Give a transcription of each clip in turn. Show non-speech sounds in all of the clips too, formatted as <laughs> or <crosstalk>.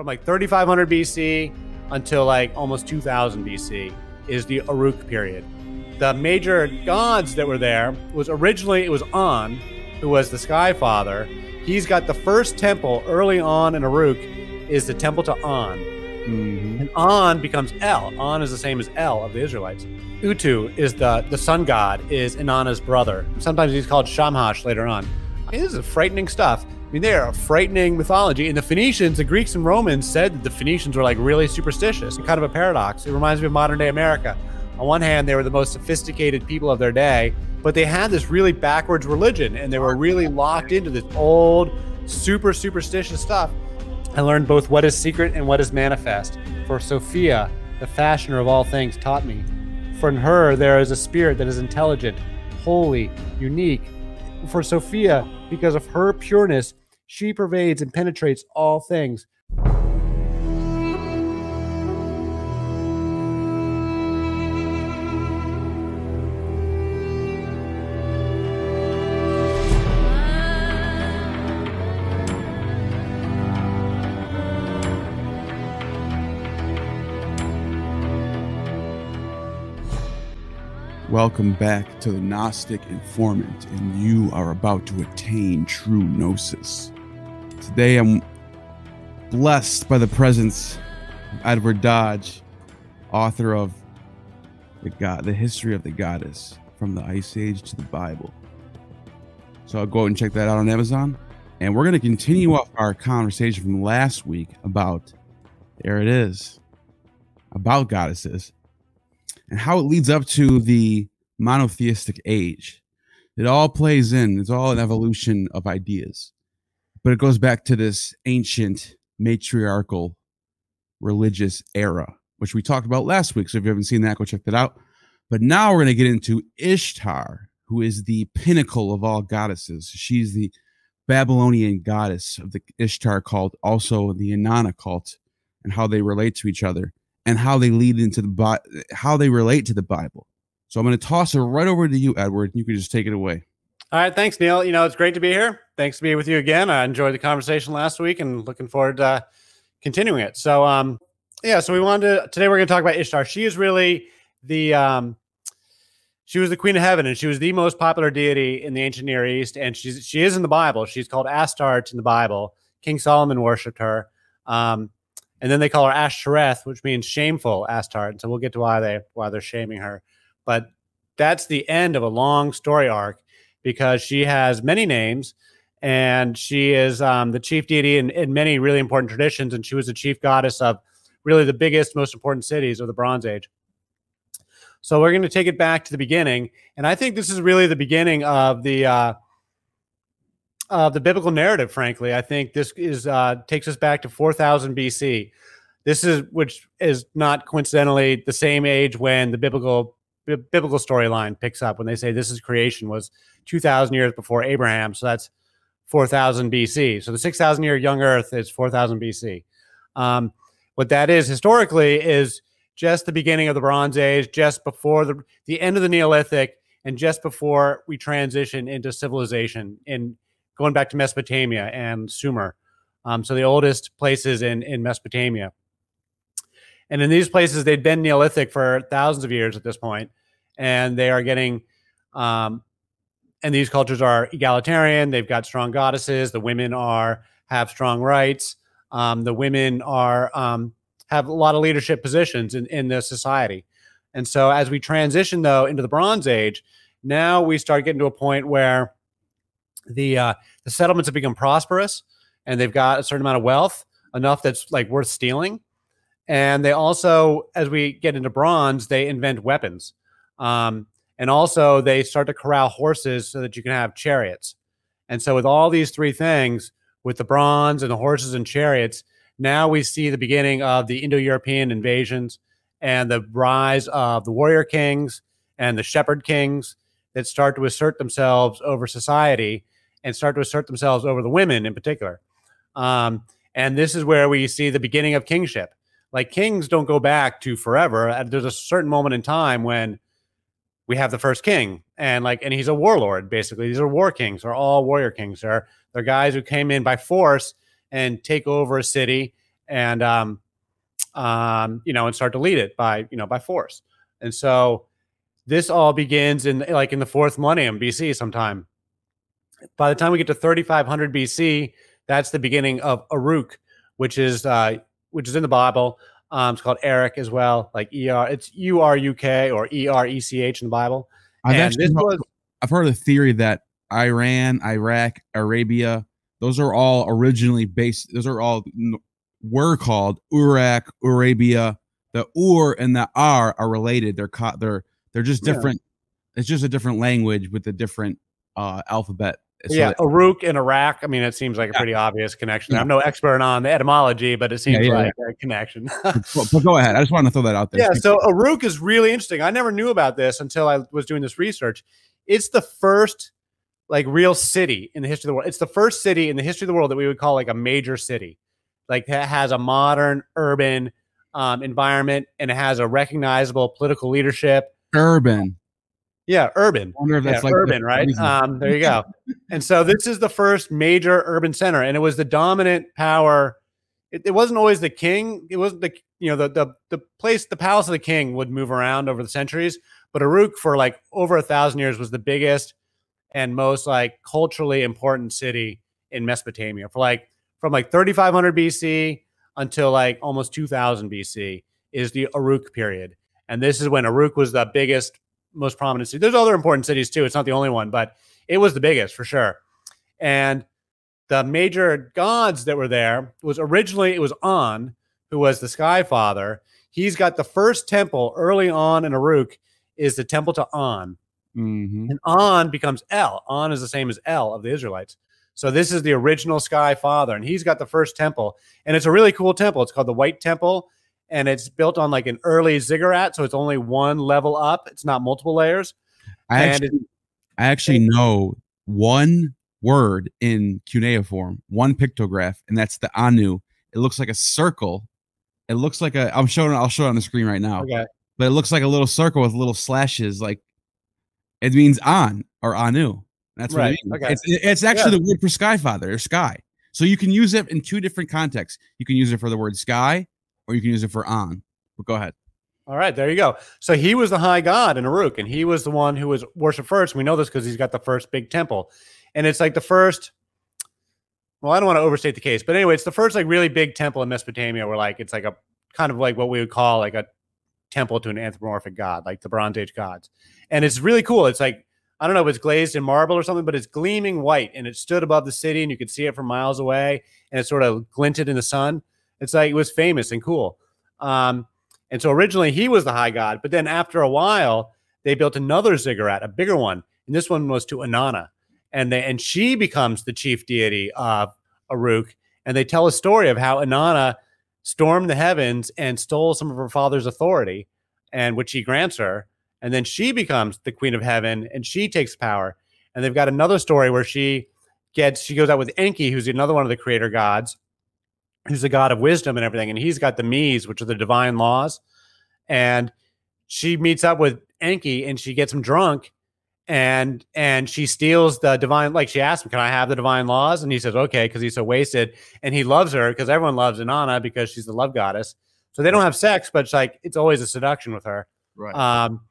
from like 3500 BC until like almost 2000 BC is the Uruk period. The major gods that were there was originally it was An, who was the Sky Father. He's got the first temple early on in Uruk is the temple to An. Mhm. And An becomes El. An is the same as El of the Israelites. Utu is the the sun god, is Inanna's brother. Sometimes he's called Shamash later on. This is frightening stuff. I mean, they are a frightening mythology. And the Phoenicians, the Greeks and Romans said that the Phoenicians were like really superstitious. Kind of a paradox. It reminds me of modern day America. On one hand, they were the most sophisticated people of their day, but they had this really backwards religion and they were really locked into this old, super superstitious stuff. I learned both what is secret and what is manifest. For Sophia, the fashioner of all things, taught me. For in her there is a spirit that is intelligent, holy, unique. For Sophia, because of her pureness, she pervades and penetrates all things. Welcome back to the Gnostic Informant, and you are about to attain true gnosis. Today I'm blessed by the presence of Edward Dodge, author of the God, the history of the goddess from the Ice Age to the Bible. So I'll go out and check that out on Amazon. And we're going to continue off our conversation from last week about, there it is, about goddesses and how it leads up to the monotheistic age. It all plays in, it's all an evolution of ideas. But it goes back to this ancient matriarchal religious era, which we talked about last week. So if you haven't seen that, go check that out. But now we're going to get into Ishtar, who is the pinnacle of all goddesses. She's the Babylonian goddess of the Ishtar cult, also the Inanna cult, and how they relate to each other and how they lead into the how they relate to the Bible. So I'm going to toss it right over to you, Edward. You can just take it away. All right, thanks, Neil. You know, it's great to be here. Thanks to be with you again. I enjoyed the conversation last week and looking forward to uh, continuing it. So, um, yeah, so we wanted to today we're going to talk about Ishtar. She is really the um, she was the queen of heaven and she was the most popular deity in the ancient Near East. And she's she is in the Bible. She's called Astarte in the Bible. King Solomon worshipped her. Um, and then they call her Ashtoreth, which means shameful Astarte. And so we'll get to why they why they're shaming her. But that's the end of a long story arc because she has many names and she is um, the chief deity in, in many really important traditions. And she was the chief goddess of really the biggest, most important cities of the Bronze Age. So we're going to take it back to the beginning, and I think this is really the beginning of the uh, of the biblical narrative. Frankly, I think this is uh, takes us back to 4000 BC. This is which is not coincidentally the same age when the biblical bi- biblical storyline picks up when they say this is creation was 2000 years before Abraham. So that's 4000 BC. So the 6000 year young Earth is 4000 BC. Um, what that is historically is just the beginning of the Bronze Age, just before the the end of the Neolithic, and just before we transition into civilization in going back to Mesopotamia and Sumer. Um, so the oldest places in in Mesopotamia. And in these places, they'd been Neolithic for thousands of years at this point, and they are getting, um, and these cultures are egalitarian. They've got strong goddesses. The women are have strong rights. Um, the women are um, have a lot of leadership positions in in the society. And so, as we transition though into the Bronze Age, now we start getting to a point where the uh, the settlements have become prosperous, and they've got a certain amount of wealth, enough that's like worth stealing and they also as we get into bronze they invent weapons. Um, and also they start to corral horses so that you can have chariots. And so with all these three things with the bronze and the horses and chariots now we see the beginning of the indo-european invasions and the rise of the warrior kings and the shepherd kings that start to assert themselves over society and start to assert themselves over the women in particular. Um, and this is where we see the beginning of kingship like kings don't go back to forever. Uh, There's a certain moment in time when we have the first king, and like, and he's a warlord. Basically, these are war kings. They're all warrior kings. They're they're guys who came in by force and take over a city and um, um, you know, and start to lead it by you know by force. And so this all begins in like in the fourth millennium BC sometime. By the time we get to 3500 BC, that's the beginning of Uruk, which is uh, which is in the Bible. Um, it's called Erech as well, like ER. It's U R U K or E R E C H in the Bible. I've And actually heard, was I've heard the theory that Iran, Iraq, Arabia, those are all originally based. Those are all were called Uruk, Arabia. The Ur and the R are related. They're co- they're they're just Yeah. different. It's just a different language with a different uh, alphabet. Yeah, that- Uruk and Iraq. I mean, it seems like a Yeah. pretty obvious connection. Yeah. I'm no expert on the etymology, but it seems yeah, like a connection. <laughs> but, go ahead. I just wanted to throw that out there. yeah, so Uruk is really interesting. I never knew about this until I was doing this research. It's the first like real city in the history of the world. It's the first city in the history of the world that we would call like a major city, like that has a modern urban um, environment and it has a recognizable political leadership. urban. Yeah, urban. I wonder if Yeah, like urban, right? Um, there you go. <laughs> and so this is the first major urban center, and it was the dominant power. It, it wasn't always the king. It wasn't the you know the the the place, the palace of the king would move around over the centuries, but Uruk for like over a thousand years was the biggest and most like culturally important city in Mesopotamia for like from like 3500 BC until like almost 2000 BC is the Uruk period. And this is when Uruk was the biggest, most prominent city. There's other important cities too. It's not the only one, but it was the biggest for sure. And the major gods that were there was originally it was An, who was the sky father. He's got the first temple early on in Uruk is the temple to An. Mhm. And An becomes El. An is the same as El of the Israelites. So this is the original Sky Father, and he's got the first temple, and it's a really cool temple. It's called the White Temple, and it's built on like an early ziggurat, so it's only one level up. It's not multiple layers. I And actually, I actually know one word in cuneiform, one pictograph, and that's the Anu. It looks like a circle. It looks like a. I'm showing. I'll show it on the screen right now. Okay. But it looks like a little circle with little slashes. Like it means on or Anu. That's what Right, it means. okay. It's, it's actually the word for sky father or sky. So you can use it in two different contexts. You can use it for the word sky, or you can use it for on. But go ahead. All right, there you go. So he was the high god in Uruk, and he was the one who was worshipped first. We know this because he's got the first big temple, and it's like the first. Well, I don't want to overstate the case, but anyway, it's the first like really big temple in Mesopotamia, where like it's like a kind of like what we would call like a temple to an anthropomorphic god, like the Bronze Age gods, and it's really cool. It's like I don't know if it's glazed in marble or something, but it's gleaming white, and it stood above the city, and you could see it from miles away, and it sort of glinted in the sun. It's like it was famous and cool. Um, and so originally he was the high god, but then after a while, they built another ziggurat, a bigger one, and this one was to Inanna, and they and she becomes the chief deity of Uruk. And they tell a story of how Inanna stormed the heavens and stole some of her father's authority, and which he grants her. And then she becomes the queen of heaven, and she takes power. And they've got another story where she gets she goes out with Enki, who's another one of the creator gods, who's the god of wisdom and everything, and he's got the Mies, which are the divine laws. And she meets up with Enki and she gets him drunk and and she steals the divine like she asks him, Can I have the divine laws? And he says, Okay, because he's so wasted. And he loves her because everyone loves Inanna because she's the love goddess. So they don't have sex, but it's like it's always a seduction with her. Right. Um,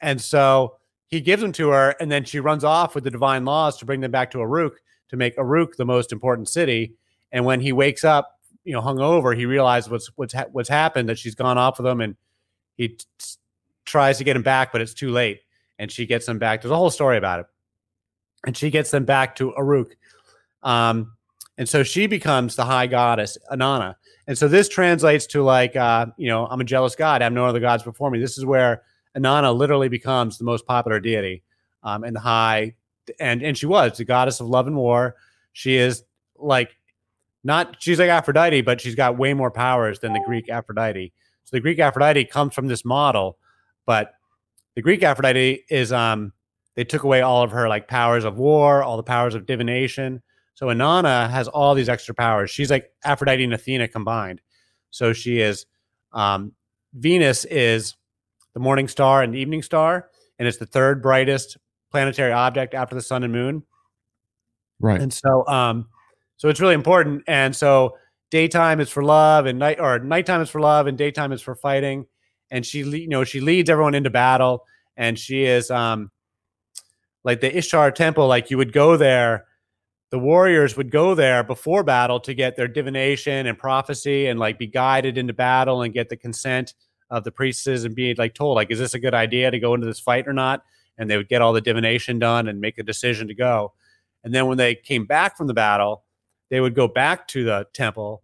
and so he gives them to her, and then she runs off with the divine laws to bring them back to aruk to make aruk the most important city. And when he wakes up, you know, hungover, he realizes what's what's ha- what's happened that she's gone off with him, and he t- tries to get him back, but it's too late. And she gets them back. There's a whole story about it, and she gets them back to Uruk. Um, and so she becomes the high goddess Anana. And so this translates to like, uh, you know, I'm a jealous god. I have no other gods before me. This is where Anana literally becomes the most popular deity um, and the high, and and she was the goddess of love and war. She is like not she's like Aphrodite, but she's got way more powers than the Greek Aphrodite. So the Greek Aphrodite comes from this model, but the Greek Aphrodite is um they took away all of her like powers of war, all the powers of divination. So Inanna has all these extra powers. She's like Aphrodite and Athena combined. So she is um Venus is the morning star and the evening star, and it's the third brightest planetary object after the sun and moon. right. And so, um, so it's really important. And so daytime is for love and night or nighttime is for love and daytime is for fighting. And she, you know, she leads everyone into battle, and she is um like the Ishtar temple. Like you would go there, the warriors would go there before battle to get their divination and prophecy and like be guided into battle and get the consent of the priestesses and be like told like, is this a good idea to go into this fight or not? And they would get all the divination done and make a decision to go. And then when they came back from the battle, they would go back to the temple,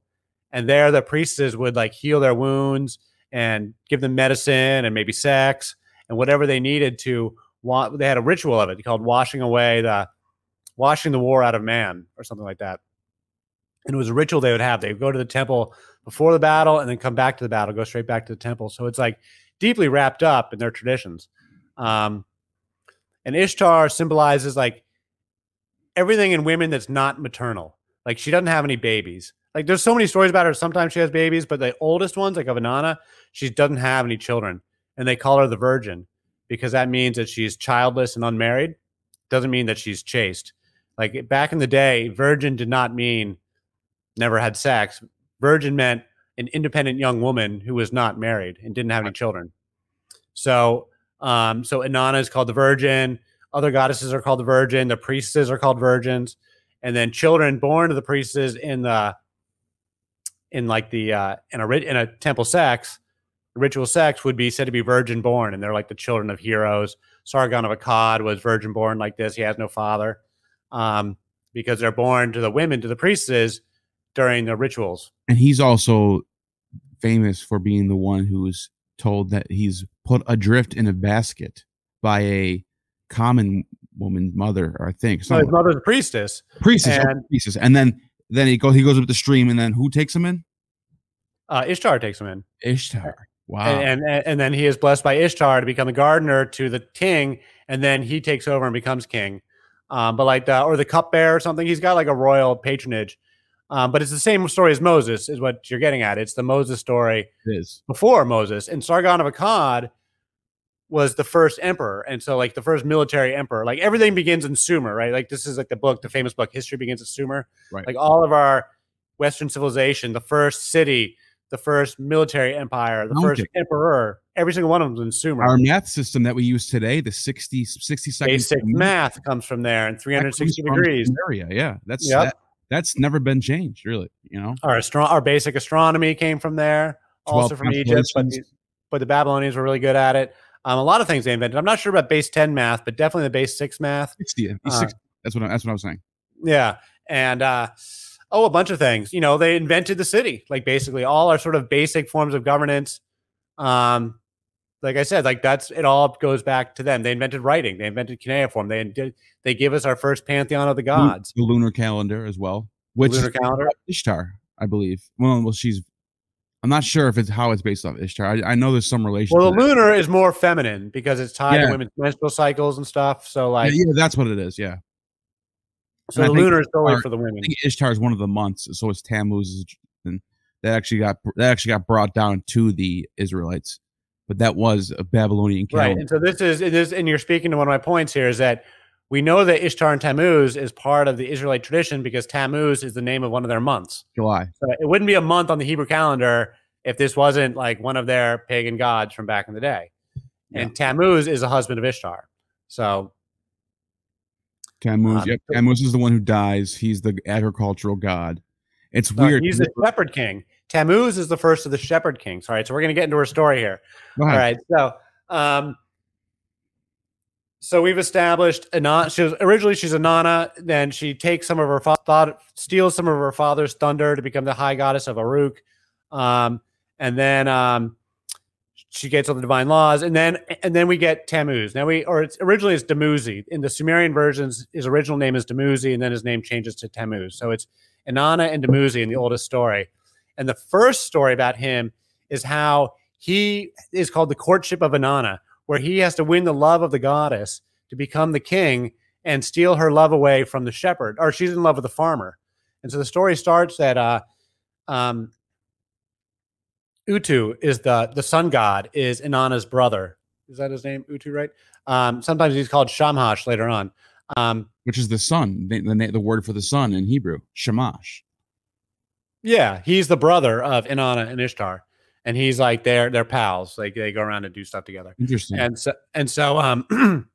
and there the priestesses would like heal their wounds and give them medicine and maybe sex and whatever they needed to. Want they had a ritual of it called washing away the washing the war out of man or something like that. And it was a ritual they would have. They would go to the temple before the battle and then come back to the battle, go straight back to the temple. So it's like deeply wrapped up in their traditions. Um, and Ishtar symbolizes like everything in women that's not maternal. Like she doesn't have any babies. Like there's so many stories about her. Sometimes she has babies, but the oldest ones, like of Inanna, she doesn't have any children, and they call her the Virgin because that means that she's childless and unmarried. Doesn't mean that she's chaste. Like back in the day, virgin did not mean never had sex. Virgin meant an independent young woman who was not married and didn't have any children. So, um, so Inanna is called the Virgin. Other goddesses are called the Virgin. The priestesses are called virgins, and then children born to the priestesses in the in like the uh, in a in a temple sex, ritual sex would be said to be virgin born, and they're like the children of heroes. Sargon of Akkad was virgin born like this. He has no father, um, because they're born to the women to the priestesses during the rituals. And he's also famous for being the one who was told that he's put adrift in a basket by a common woman mother, I think. So his mother's a priestess. Priestess, and, oh, priestess. And then then he goes he goes up the stream, and then who takes him in? Uh, Ishtar takes him in. Ishtar. Wow. And, and and then he is blessed by Ishtar to become the gardener to the king, and then he takes over and becomes king. Um, but like the or the cupbearer or something, he's got like a royal patronage. Um, but it's the same story as Moses, is what you're getting at. It's the Moses story it is. before Moses. And Sargon of Akkad was the first emperor. And so, like, the first military emperor, like, everything begins in Sumer, right? Like, this is like the book, the famous book, History Begins at Sumer. Right. Like, all of our Western civilization, the first city, the first military empire, the okay. first emperor, every single one of them in Sumer. Our math system that we use today, the 60, 60 seconds. Basic math comes from there and 360 degrees. Area. Yeah. That's, yep. that, that's never been changed, really. You know, our astro- our basic astronomy came from there, also from Egypt, but the, but the Babylonians were really good at it. Um, a lot of things they invented. I'm not sure about base 10 math, but definitely the base six math. 60, uh, 60. That's what I, that's what I was saying. Yeah, and uh, oh, a bunch of things. You know, they invented the city, like basically all our sort of basic forms of governance. Um, like I said, like that's it. All goes back to them. They invented writing. They invented cuneiform. They did. They give us our first pantheon of the gods. The lunar calendar as well, which lunar calendar Ishtar, I believe. Well, well, she's I'm not sure if it's how it's based off Ishtar. I, I know there's some relation. Well, the lunar is more feminine because it's tied yeah. to women's menstrual cycles and stuff. So, like, yeah, yeah that's what it is. Yeah. So and the lunar is totally for the women. I think Ishtar is one of the months, so it's Tammuz, and that actually got that actually got brought down to the Israelites, but that was a Babylonian calendar. Right, and so this is this, and you're speaking to one of my points here is that we know that Ishtar and Tammuz is part of the Israelite tradition because Tammuz is the name of one of their months. July. So it wouldn't be a month on the Hebrew calendar if this wasn't like one of their pagan gods from back in the day. Yeah. And Tammuz is a husband of Ishtar. So Tammuz, um, yep. Tammuz is the one who dies. He's the agricultural god. It's weird. he's the shepherd king. Tammuz is the first of the shepherd kings. All right, so we're gonna get into her story here. All right, so um, so we've established Inanna. She was originally she's Anana. Then she takes some of her thought, steals some of her father's thunder to become the high goddess of Aruk, um, and then um, she gets all the divine laws, and then and then we get Tammuz. Now we or it's originally it's Dumuzi. In the Sumerian versions, his original name is Dumuzi, and then his name changes to Tammuz. So it's Inanna and Dumuzi in the oldest story. And the first story about him is how he is called the courtship of Inanna where he has to win the love of the goddess to become the king and steal her love away from the shepherd, or she's in love with the farmer. And so the story starts that uh, um, Utu is the the sun god, is Inanna's brother. Is that his name, Utu? Right? Um, sometimes he's called Shamash later on, um, which is the sun, the, the, the word for the sun in Hebrew, Shamash. Yeah, he's the brother of Inanna and Ishtar, and he's like they're they're pals. Like they go around and do stuff together. Interesting. And so and so um <clears throat>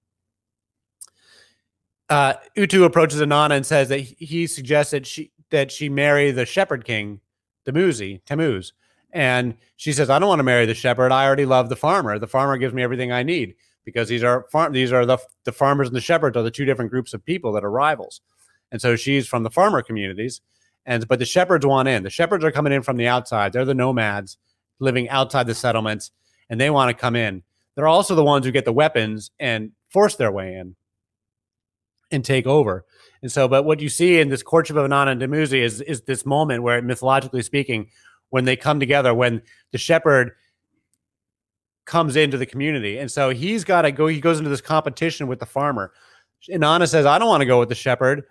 uh Utu approaches Anana and says that he suggests that she that she marry the shepherd king, Tamuzi, Tammuz. And she says, I don't want to marry the shepherd. I already love the farmer. The farmer gives me everything I need because these are farm these are the the farmers and the shepherds are the two different groups of people that are rivals. And so she's from the farmer communities. And but the shepherds want in. The shepherds are coming in from the outside. They're the nomads living outside the settlements, and they want to come in. They're also the ones who get the weapons and force their way in and take over. And so, but what you see in this courtship of Inanna and Dumuzi is is this moment where, mythologically speaking, when they come together, when the shepherd comes into the community, and so he's got to go. He goes into this competition with the farmer. Inanna says, "I don't want to go with the shepherd.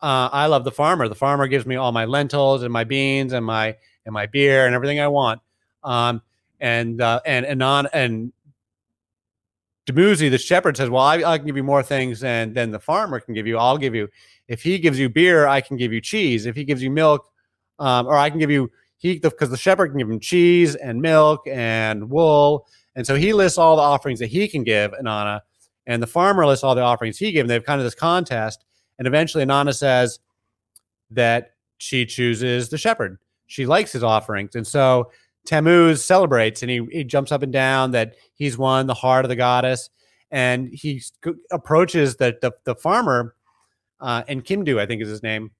Uh, I love the farmer. The farmer gives me all my lentils and my beans and my and my beer and everything I want." Um, and uh, and Anon and Dumuzi, the shepherd, says, "Well, I, I, can give you more things than than the farmer can give you. I'll give you if he gives you beer, I can give you cheese. If he gives you milk, um, or I can give you he because the shepherd can give him cheese and milk and wool, and so he lists all the offerings that he can give Inanna, and the farmer lists all the offerings he gives. And they have kind of this contest, and eventually Inanna says that she chooses the shepherd. She likes his offerings, and so Tammuz celebrates and he, he jumps up and down that he's won the heart of the goddess. And he approaches the, the, the farmer, uh, Enkimdu, I think is his name,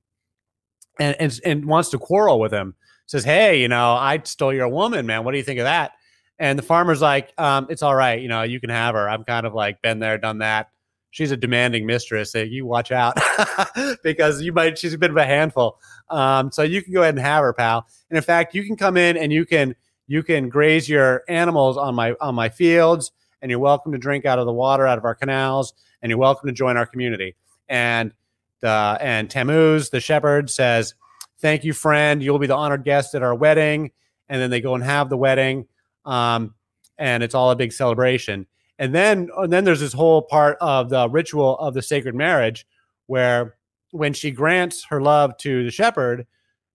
and, and, and wants to quarrel with him. Says, Hey, you know, I stole your woman, man. What do you think of that? And the farmer's like, um, It's all right. You know, you can have her. I'm kind of like been there, done that she's a demanding mistress. You watch out <laughs> because you might she's a bit of a handful. Um, so you can go ahead and have her, pal. And in fact, you can come in and you can you can graze your animals on my on my fields, and you're welcome to drink out of the water out of our canals, and you're welcome to join our community. And the and Tammuz, the shepherd, says, "Thank you, friend. You'll be the honored guest at our wedding." And then they go and have the wedding, um, and it's all a big celebration. And then and then there's this whole part of the ritual of the sacred marriage where when she grants her love to the shepherd,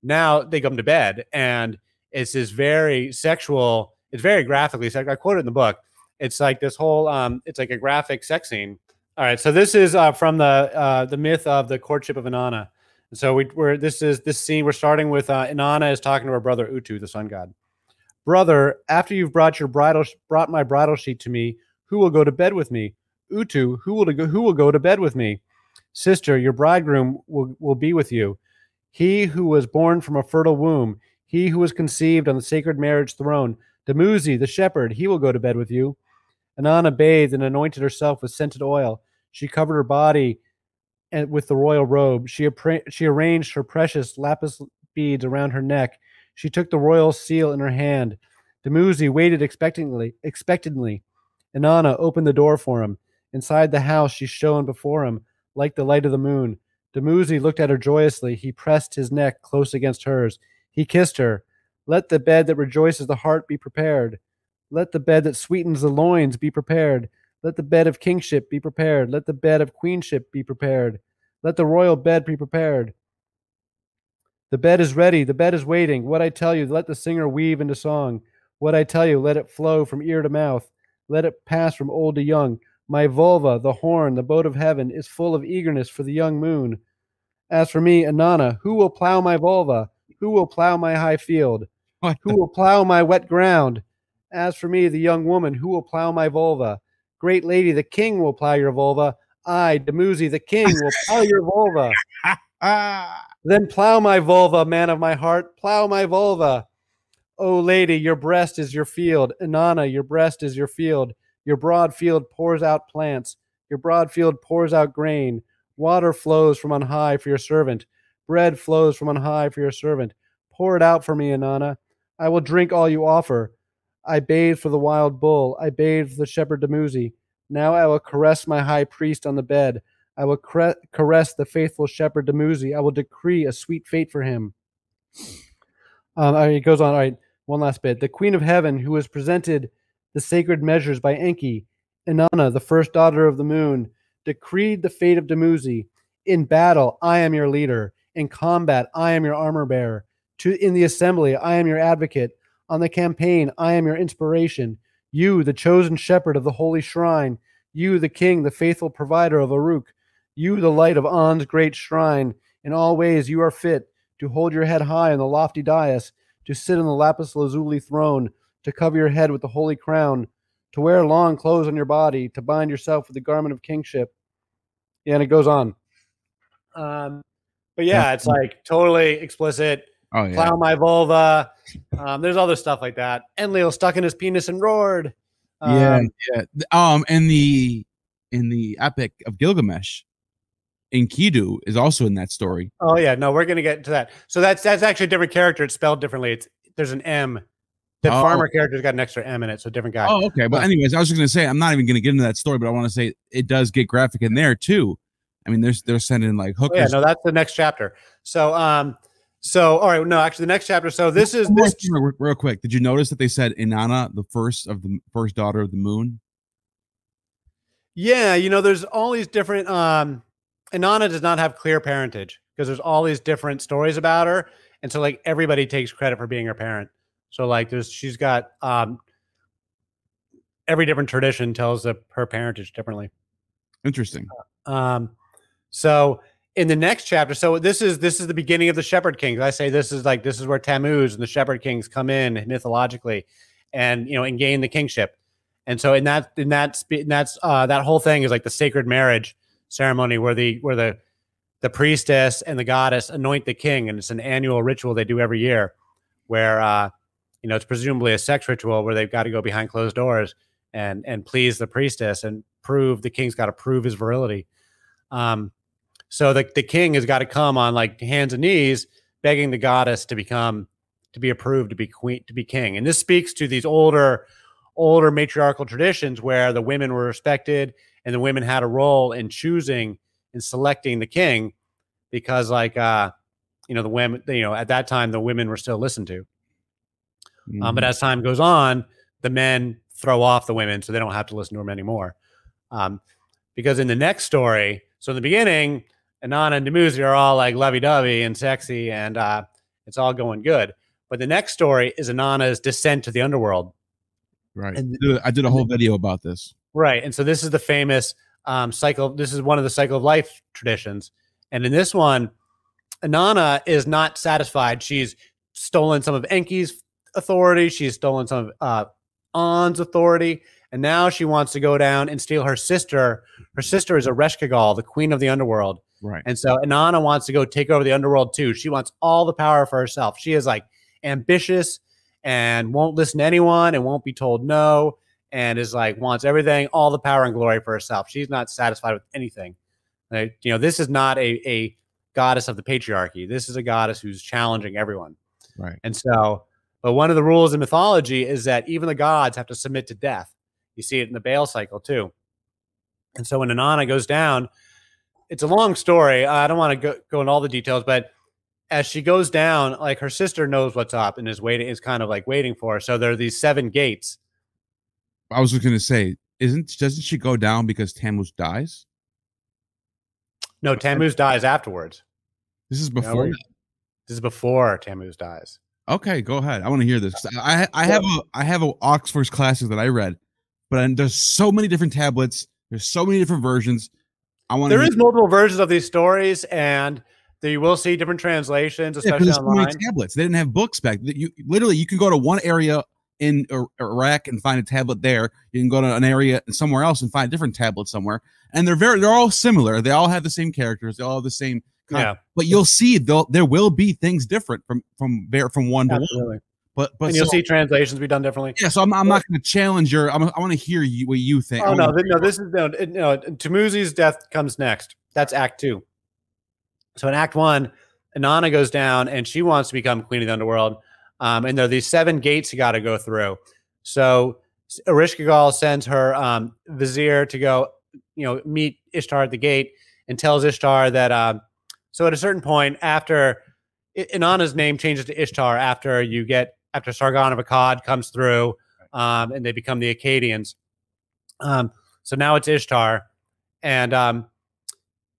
now they come to bed and it's this very sexual, it's very graphically So I quote it in the book. It's like this whole um it's like a graphic sex scene. All right, so this is uh, from the uh, the myth of the courtship of Inanna. So we, are this is this scene. We're starting with uh, Inanna is talking to her brother Utu, the sun god. Brother, after you've brought your bridal brought my bridal sheet to me, who will go to bed with me? Utu, who will go, who will go to bed with me? Sister, your bridegroom will, will be with you. He who was born from a fertile womb, he who was conceived on the sacred marriage throne, Dumuzi, the shepherd, he will go to bed with you. Inanna bathed and anointed herself with scented oil. She covered her body and with the royal robe. She, she arranged her precious lapis beads around her neck. She took the royal seal in her hand. Dumuzi waited expectantly, expectantly. Inanna opened the door for him. Inside the house, she shone before him like the light of the moon. Dumuzi looked at her joyously. He pressed his neck close against hers. He kissed her. Let the bed that rejoices the heart be prepared. Let the bed that sweetens the loins be prepared. Let the bed of kingship be prepared. Let the bed of queenship be prepared. Let the royal bed be prepared. The bed is ready. The bed is waiting. What I tell you, let the singer weave into song. What I tell you, let it flow from ear to mouth. Let it pass from old to young. My vulva, the horn, the boat of heaven, is full of eagerness for the young moon. As for me, Inanna, who will plow my vulva? Who will plow my high field? What who will plow my wet ground? As for me, the young woman, who will plow my vulva? Great lady, the king will plow your vulva. I, Dumuzi, the king, will plow your vulva. <laughs> then plow my vulva, man of my heart, plow my vulva. O lady, your breast is your field. Inanna, your breast is your field. Your broad field pours out plants. Your broad field pours out grain. Water flows from on high for your servant. Bread flows from on high for your servant. Pour it out for me, Inanna. I will drink all you offer. I bathe for the wild bull. I bathe for the shepherd Dumuzi. Now I will caress my high priest on the bed. I will cre- caress the faithful shepherd Dumuzi. I will decree a sweet fate for him. Um, it goes on. All right. One last bit. The Queen of Heaven, who was presented the sacred measures by Enki, Inanna, the first daughter of the moon, decreed the fate of Dumuzi. In battle, I am your leader. In combat, I am your armor bearer. To in the assembly, I am your advocate. On the campaign, I am your inspiration. You, the chosen shepherd of the holy shrine. You, the king, the faithful provider of Aruk. You, the light of An's great shrine. In all ways, you are fit to hold your head high on the lofty dais, to sit on the lapis lazuli throne, to cover your head with the holy crown, to wear long clothes on your body, to bind yourself with the garment of kingship. Yeah, and it goes on. Um, but yeah, it's like totally explicit. Oh yeah. Plow my vulva. Um, there's other stuff like that. Enlil stuck in his penis and roared. Um, yeah, yeah. Um, and the in the epic of Gilgamesh, Enkidu is also in that story. Oh yeah, no, we're gonna get to that. So that's that's actually a different character. It's spelled differently. It's there's an M. The Oh. farmer character's got an extra M in it, so different guy. Oh, okay. But anyways, I was just gonna say I'm not even gonna get into that story, but I want to say it does get graphic in there too. I mean, there's they're sending like Oh, yeah, hookers. no, that's the next chapter. So um, so all right, no, actually the next chapter. So this is this. real, real quick. Did you notice that they said Inanna, the first of the first daughter of the moon? Yeah, you know, there's all these different. Um, Inanna does not have clear parentage because there's all these different stories about her, and so like everybody takes credit for being her parent. So like, there's she's got um, every different tradition tells the, her parentage differently. Interesting. Um, so in the next chapter, so this is this is the beginning of the Shepherd Kings. I say this is like this is where Tammuz and the Shepherd Kings come in mythologically, and you know, and gain the kingship. And so in that in that in that's uh, that whole thing is like the sacred marriage ceremony where the where the the priestess and the goddess anoint the king, and it's an annual ritual they do every year, where uh, you know it's presumably a sex ritual where they've got to go behind closed doors and and please the priestess and prove the king's got to prove his virility. Um, so the the king has got to come on like hands and knees, begging the goddess to become to be approved to be queen to be king. And this speaks to these older older matriarchal traditions where the women were respected and the women had a role in choosing and selecting the king because like uh you know the women you know at that time the women were still listened to um, but Mhm. as time goes on, the men throw off the women, so they don't have to listen to them anymore. Um, because in the next story, so in the beginning, Anana and Dumuzi are all like lovey-dovey and sexy, and uh, it's all going good. But the next story is Anana's descent to the underworld, right. and- I did did a whole video about this. Right? And so this is the famous um, cycle. This is one of the cycle of life traditions, and in this one, Anana is not satisfied. She's stolen some of Enki's authority. She's stolen some of uh, An's authority, and now she wants to go down and steal her sister. Her sister is Ereshkigal, the queen of the underworld, Right. and so Anana wants to go take over the underworld too. She wants all the power for herself. She is like ambitious and won't listen to anyone and won't be told no and is like wants everything, all the power and glory for herself. She's not satisfied with anything. Like, you know, this is not a, a goddess of the patriarchy. This is a goddess who's challenging everyone. Right. And so, but one of the rules in mythology is that even the gods have to submit to death. You see it in the Baal cycle too. And so when Inanna goes down, it's a long story. I don't want to go, go into all the details, but as she goes down, like her sister knows what's up and is waiting, is kind of like waiting for her. So there are these seven gates. I was just gonna say, isn't doesn't she go down because Tammuz dies? No, Tammuz dies afterwards. This is before. we're- This is before Tammuz dies. Okay, go ahead. I want to hear this. I I have a I have a Oxford's classics that I read, but there's so many different tablets. There's so many different versions. I want There is multiple versions of these stories, and you will see different translations, Yeah, especially there's so many tablets. They didn't have books back. You literally you can go to one area in Iraq and find a tablet there. You can go to an area somewhere else and find a different tablet somewhere, and they're very they're all similar. They all have the same characters. They all have the same. Kind Yeah, but you'll see they'll, there will be things different from from there from one to one. But but and you'll so- see translations be done differently. yeah. So I'm, I'm not going to challenge your. I'm, I want to hear you what you think. Oh no, no, this is no, it- no. Tamuzi's death comes next. That's Act Two. So in Act One, Inanna goes down and she wants to become queen of the underworld. Um, and there are these seven gates you got to go through. So Ereshkigal sends her um, vizier to go, you know, meet Ishtar at the gate and tells Ishtar that. Um, so at a certain point, after Inanna's name changes to Ishtar, after you get after Sargon of Akkad comes through, um, and they become the Akkadians. Um, so now it's Ishtar, and um,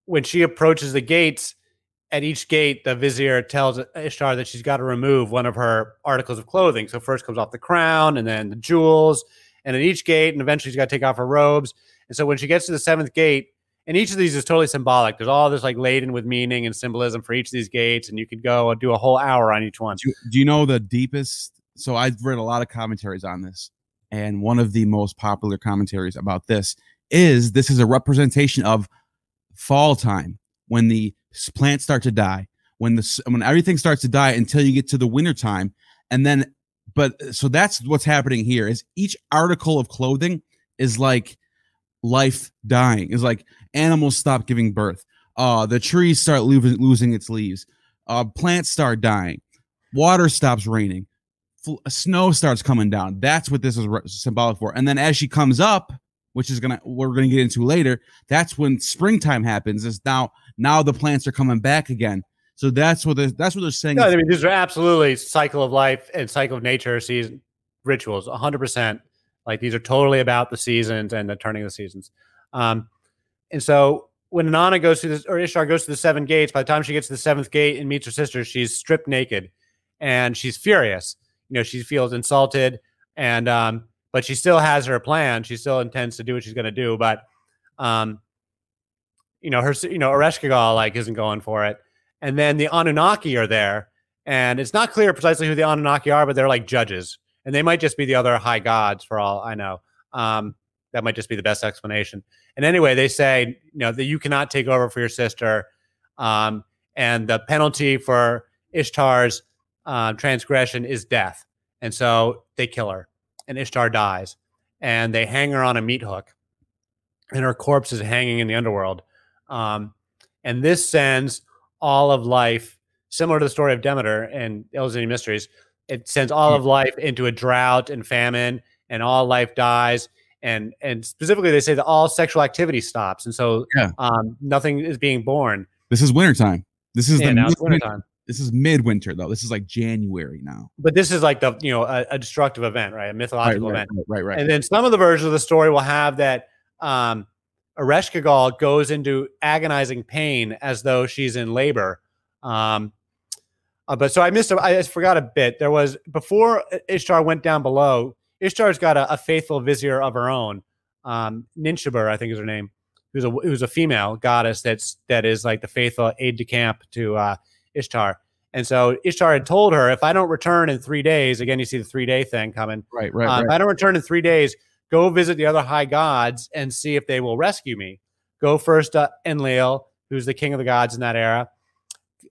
when she approaches the gates, at each gate, the vizier tells Ishtar that she's got to remove one of her articles of clothing. So first comes off the crown, and then the jewels, and at each gate, and eventually she's got to take off her robes. And so when she gets to the seventh gate, and each of these is totally symbolic. There's all this like laden with meaning and symbolism for each of these gates, and you could go and do a whole hour on each one. Do do you know the deepest? So I've read a lot of commentaries on this, and one of the most popular commentaries about this is this is a representation of fall time when the plants start to die, when the when everything starts to die until you get to the winter time, and then but so that's what's happening here is each article of clothing is like life dying. Is like animals stop giving birth. Uh the trees start lo- losing its leaves. Uh plants start dying. Water stops raining. Fl- snow starts coming down. That's what this is re- symbolic for. And then as she comes up which is gonna we're gonna get into later that's when springtime happens is now now the plants are coming back again so that's what the, that's what they're saying No, I mean these are absolutely cycle of life and cycle of nature season rituals, 100. percent Like these are totally about the seasons and the turning of the seasons. Um, and so when Nana goes to this, or Ishtar goes to the seven gates, by the time she gets to the seventh gate and meets her sister, she's stripped naked, and she's furious. You know, she feels insulted, and um, but she still has her plan. She still intends to do what she's going to do, but um, you know, her, you know, Ereshkigal like isn't going for it. And then the Anunnaki are there, and it's not clear precisely who the Anunnaki are, but they're like judges, and they might just be the other high gods for all I know. Um, that might just be the best explanation. And anyway, they say you know that you cannot take over for your sister, um, and the penalty for Ishtar's uh, transgression is death. And so they kill her, and Ishtar dies, and they hang her on a meat hook, and her corpse is hanging in the underworld. Um, and this sends all of life, similar to the story of Demeter and Eleusinian Mysteries, it sends all of life into a drought and famine, and all life dies. And and specifically, they say that all sexual activity stops, and so Yeah. um, nothing is being born. this is wintertime this is Yeah, the now mid- wintertime. this is midwinter though this is like january now But this is like the you know a, a destructive event, right? A right mythological right, event. right right right And then some of the versions of the story will have that um, Ereshkigal goes into agonizing pain as though she's in labor. Um, uh, but so I missed, a, I just forgot a bit. There was before Ishtar went down below. Ishtar's got a, a faithful vizier of her own, um, I think is her name, who's a who's a female goddess that's that is like the faithful aide de camp to uh, Ishtar. And so Ishtar had told her, if I don't return in three days, again, you see the three day thing coming. right right, Uh, right. If I don't return in three days, go visit the other high gods and see if they will rescue me. Go first to Enlil, who's the king of the gods in that era.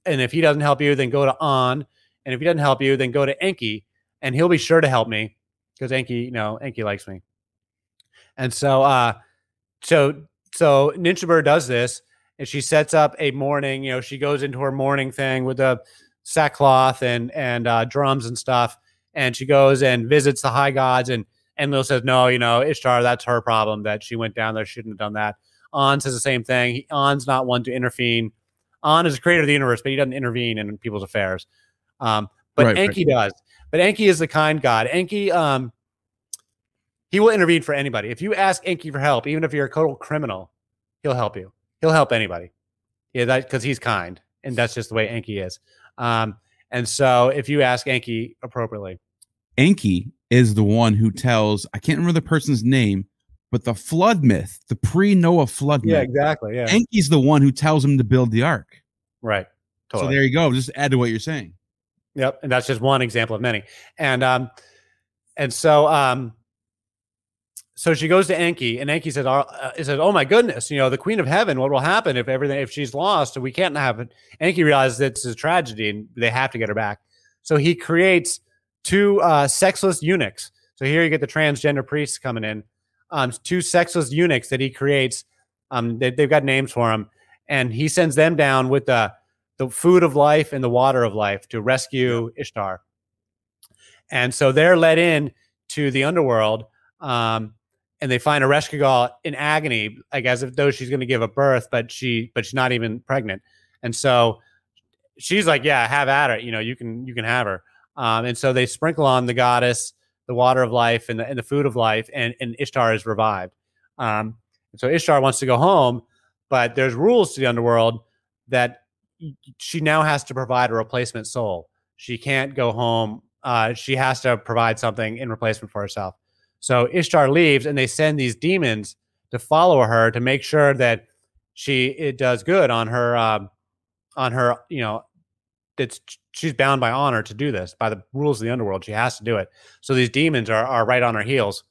And if he doesn't help you, then go to An. And if he doesn't help you, then go to Enki, and he'll be sure to help me because Enki, you know, Enki likes me. And so, uh, so, so Ninshubur does this, and she sets up a mourning. You know, she goes into her mourning thing with the sackcloth and and uh, drums and stuff, and she goes and visits the high gods. And Enlil says, "No, you know, Ishtar, that's her problem. That she went down there, shouldn't have done that." An says the same thing. He, An's not one to intervene. An is the creator of the universe, but he doesn't intervene in people's affairs. Um, but Right, right. Enki does. But Enki is the kind god. Enki, um, he will intervene for anybody. If you ask Enki for help, even if you're a total criminal, he'll help you. He'll help anybody. Yeah, that because he's kind, and that's just the way Enki is. Um, and so if you ask Enki appropriately, Enki is the one who tells I can't remember the person's name, but the flood myth, the pre-Noah flood myth. Yeah, exactly. Yeah, Enki's the one who tells him to build the ark. right. Totally. So there you go. Just add to what you're saying. Yep, and that's just one example of many. And um, and so um, so she goes to Enki, and Enki says, uh, "He says, oh my goodness, you know, the Queen of Heaven. What will happen if everything if she's lost? We can't have it." Enki realizes it's a tragedy, and they have to get her back. So he creates two uh, sexless eunuchs. So here you get the transgender priests coming in. Um, two sexless eunuchs that he creates. Um, they, they've got names for them, and he sends them down with the the food of life and the water of life to rescue Ishtar. And so they're led in to the underworld, um, and they find Ereshkigal in agony, like as if though she's going to give a birth, but she but she's not even pregnant. And so she's like, "Yeah, have at it. You know, you can you can have her." Um, and so they sprinkle on the goddess the water of life and the, and the food of life, and, and Ishtar is revived. Um, and so Ishtar wants to go home, but there's rules to the underworld that she now has to provide a replacement soul. She can't go home. Uh, she has to provide something in replacement for herself. So Ishtar leaves, and they send these demons to follow her to make sure that she it does good on her um, on her you know it's she's bound by honor to do this by the rules of the underworld. She has to do it. So these demons are are right on her heels,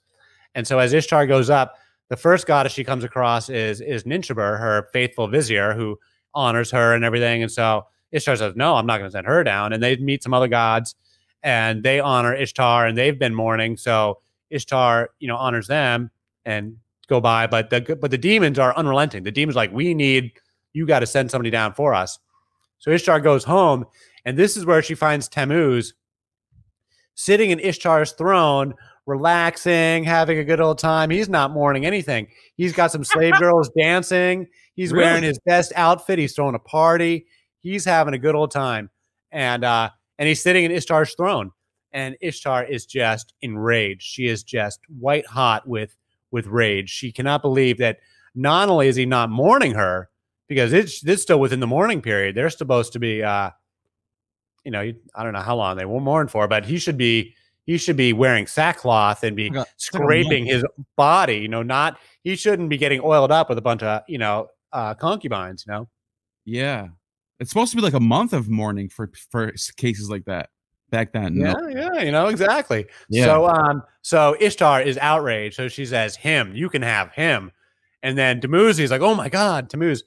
and so as Ishtar goes up, the first goddess she comes across is is Ninshubur, her faithful vizier, who honors her and everything. And so Ishtar says, "No, I'm not going to send her down." And they meet some other gods, and they honor Ishtar, and they've been mourning. So Ishtar, you know, honors them and go by. But the but the demons are unrelenting. The demons like, we need you got to send somebody down for us. So Ishtar goes home, and this is where she finds Tammuz sitting in Ishtar's throne, relaxing, having a good old time. He's not mourning anything. He's got some slave <laughs> girls dancing. He's really? wearing his best outfit. He's throwing a party. He's having a good old time. And uh, and he's sitting in Ishtar's throne. And Ishtar is just enraged. She is just white hot with with rage. She cannot believe that not only is he not mourning her, because it's it's still within the mourning period. They're supposed to be uh, you know, I don't know how long they will mourn for, but he should be he should be wearing sackcloth and be scraping his body. You know, not he shouldn't be getting oiled up with a bunch of you know uh, concubines. You know. Yeah, it's supposed to be like a month of mourning for for cases like that back then. Yeah, no. yeah, you know exactly. Yeah. So um, so Ishtar is outraged. So she says, "Him, you can have him." And then Tammuz is like, "Oh my God, Tammuz."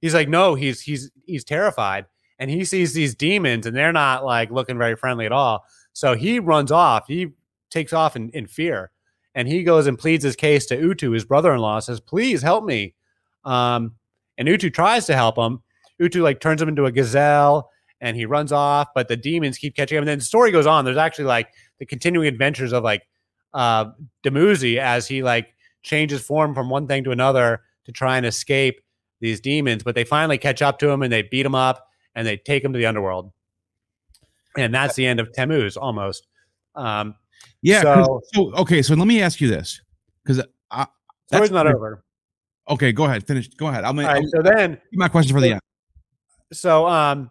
He's like, "No, he's he's he's terrified." And he sees these demons, and they're not like looking very friendly at all. So he runs off. He takes off in, in fear. And he goes and pleads his case to Utu, his brother in law, says, Please help me. Um, and Utu tries to help him. Utu like turns him into a gazelle and he runs off, but the demons keep catching him. And then the story goes on. There's actually like the continuing adventures of like uh Dumuzi as he like changes form from one thing to another to try and escape these demons. But they finally catch up to him and they beat him up and they take him to the underworld and that's the end of Tammuz almost. Um, yeah. So, so, okay, so let me ask you this because story's not over. Okay, go ahead. Finish. Go ahead. I'm. Right, so then, my question for the end. So um.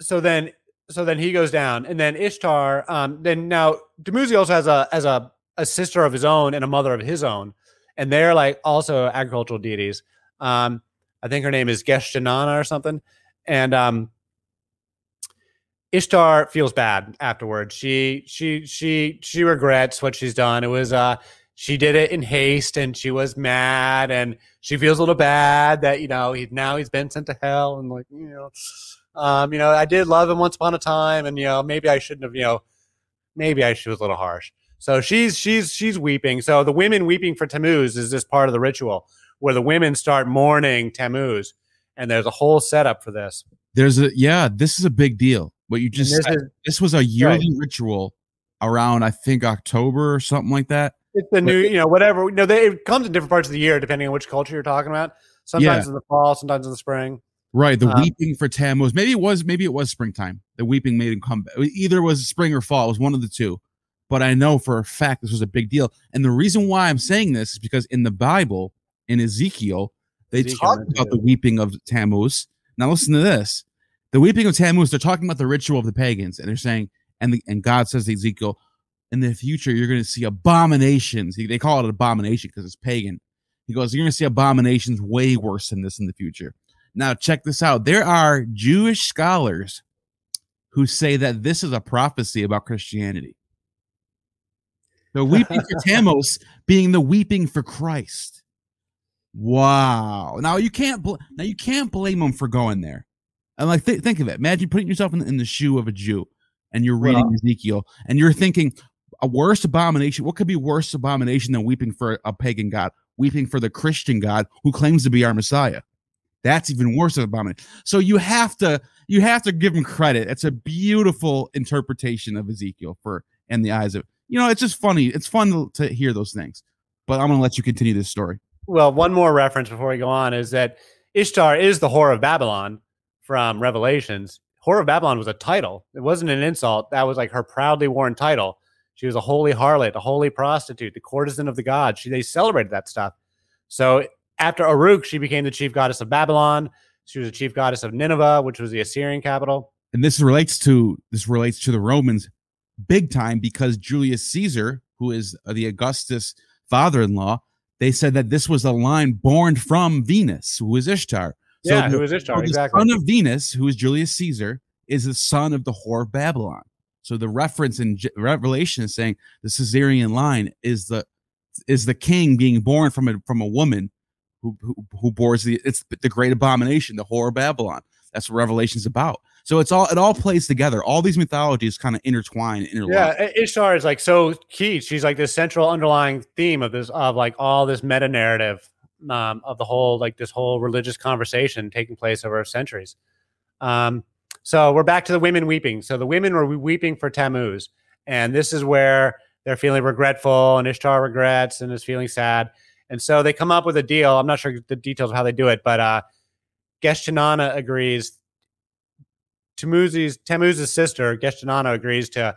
So then, so then he goes down, and then Ishtar. Um. Then now, Dumuzi also has a as a a sister of his own and a mother of his own, and they're like also agricultural deities. Um. I think her name is Geshtanana or something, and um Ishtar feels bad afterwards. She she she she regrets what she's done. It was uh she did it in haste and she was mad and she feels a little bad that you know he now he's been sent to hell and like you know um you know I did love him once upon a time and you know maybe I shouldn't have you know maybe I should was a little harsh. So she's she's she's weeping. So the women weeping for Tammuz is this part of the ritual where the women start mourning Tammuz and there's a whole setup for this. There's a yeah, this is a big deal what you just this, is, this was a yearly right. ritual around, I think, October or something like that. It's the new, you know, whatever. You know, they, it comes in different parts of the year depending on which culture you're talking about. Sometimes yeah. in the fall, sometimes in the spring. Right. The um, weeping for Tammuz. Maybe it was. Maybe it was springtime. The weeping made him come back. Either it was spring or fall. It was one of the two. But I know for a fact this was a big deal. And the reason why I'm saying this is because in the Bible, in Ezekiel, they Ezekiel talk about the weeping of Tammuz. Now listen to this the weeping of Tammuz, they're talking about the ritual of the pagans, and they're saying, and the, and God says to Ezekiel, in the future you're going to see abominations. They call it an abomination because it's pagan. He goes, you're going to see abominations way worse than this in the future. Now check this out. There are Jewish scholars who say that this is a prophecy about Christianity. The weeping for Tammuz being the weeping for Christ. Wow. Now you can't bl- now you can't blame them for going there. And like, th- think of it. Imagine putting yourself in, in, the shoe of a Jew, and you're reading Ezekiel, and you're thinking, a worse abomination. What could be worse abomination than weeping for a pagan god, weeping for the Christian God who claims to be our Messiah? That's even worse of abomination. So you have to you have to give him credit. It's a beautiful interpretation of Ezekiel for in the eyes of you know. It's just funny. It's fun to, to hear those things. But I'm going to let you continue this story. Well, one more reference before we go on is that Ishtar is the whore of Babylon, from Revelations. Whore of Babylon was a title. It wasn't an insult. That was like her proudly worn title. She was a holy harlot, a holy prostitute, the courtesan of the gods. She, they celebrated that stuff. So after Uruk, she became the chief goddess of Babylon. She was the chief goddess of Nineveh, which was the Assyrian capital. And this relates to this relates to the Romans big time because Julius Caesar, who is the Augustus father-in-law, they said that this was a line born from Venus, who was Ishtar. So yeah, the, who is Ishtar? So exactly. The son of Venus, who is Julius Caesar, is the son of the whore of Babylon. So the reference in Revelation is saying the Caesarian line is the is the king being born from a from a woman who who, who bores the it's the great abomination, the whore of Babylon. That's what Revelation's about. So it's all it all plays together. All these mythologies kind of intertwine. Interlock. Yeah, Ishtar is like so key. She's like this central underlying theme of this of like all this meta narrative um, of the whole like this whole religious conversation taking place over centuries. Um, so we're back to the women weeping. So the women were weeping for Tammuz, and this is where they're feeling regretful, and Ishtar regrets and is feeling sad. And so they come up with a deal. I'm not sure the details of how they do it, but uh, Geshtinana agrees. Tammuz's sister, Geshtinana, agrees to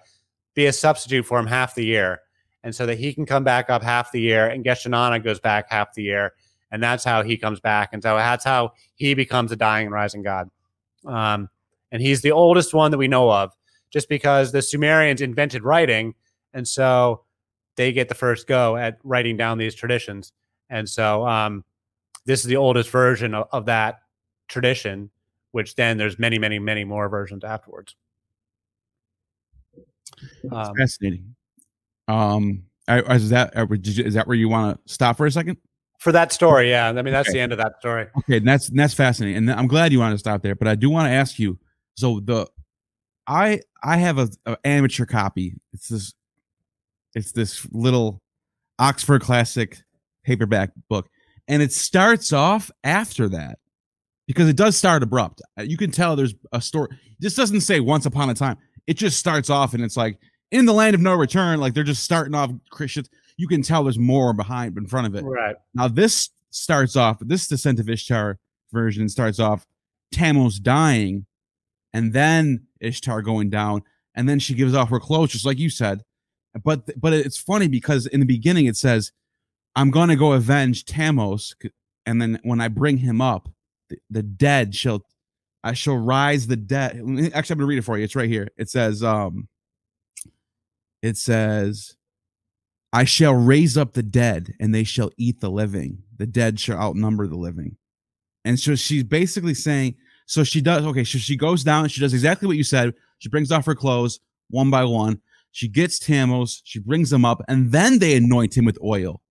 be a substitute for him half the year. And so that he can come back up half the year, and Geshtinana goes back half the year. And that's how he comes back. And so that's how he becomes a dying and rising god. Um, and he's the oldest one that we know of, just because the Sumerians invented writing, and so they get the first go at writing down these traditions. And so um, this is the oldest version of, of that tradition, which then there's many, many, many more versions afterwards. Um, fascinating. Um, is that is that where you want to stop for a second? For that story, yeah. I mean, that's okay. the end of that story. Okay, and that's that's fascinating, and I'm glad you want to stop there. But I do want to ask you so the I I have a, a, amateur copy. It's this it's this little Oxford Classic paperback book, and it starts off after that because it does start abrupt. Uh, you can tell there's a story. This doesn't say once upon a time. It just starts off and it's like in the land of no return. Like they're just starting off Christians. You can tell there's more behind in front of it. Right now, this starts off. This Descent of Ishtar version starts off Tammuz dying and then Ishtar going down, and then she gives off her clothes, just like you said. But but it's funny because in the beginning it says, "I'm going to go avenge Tammuz," and then when I bring him up, the, the dead shall, I shall rise the dead. Actually, I'm going to read it for you. It's right here. It says, um, it says, "I shall raise up the dead, and they shall eat the living. The dead shall outnumber the living." And so she's basically saying so she does okay. So she goes down. She does exactly what you said. She brings off her clothes one by one. She gets Tammuz. She brings them up, and then they anoint him with oil.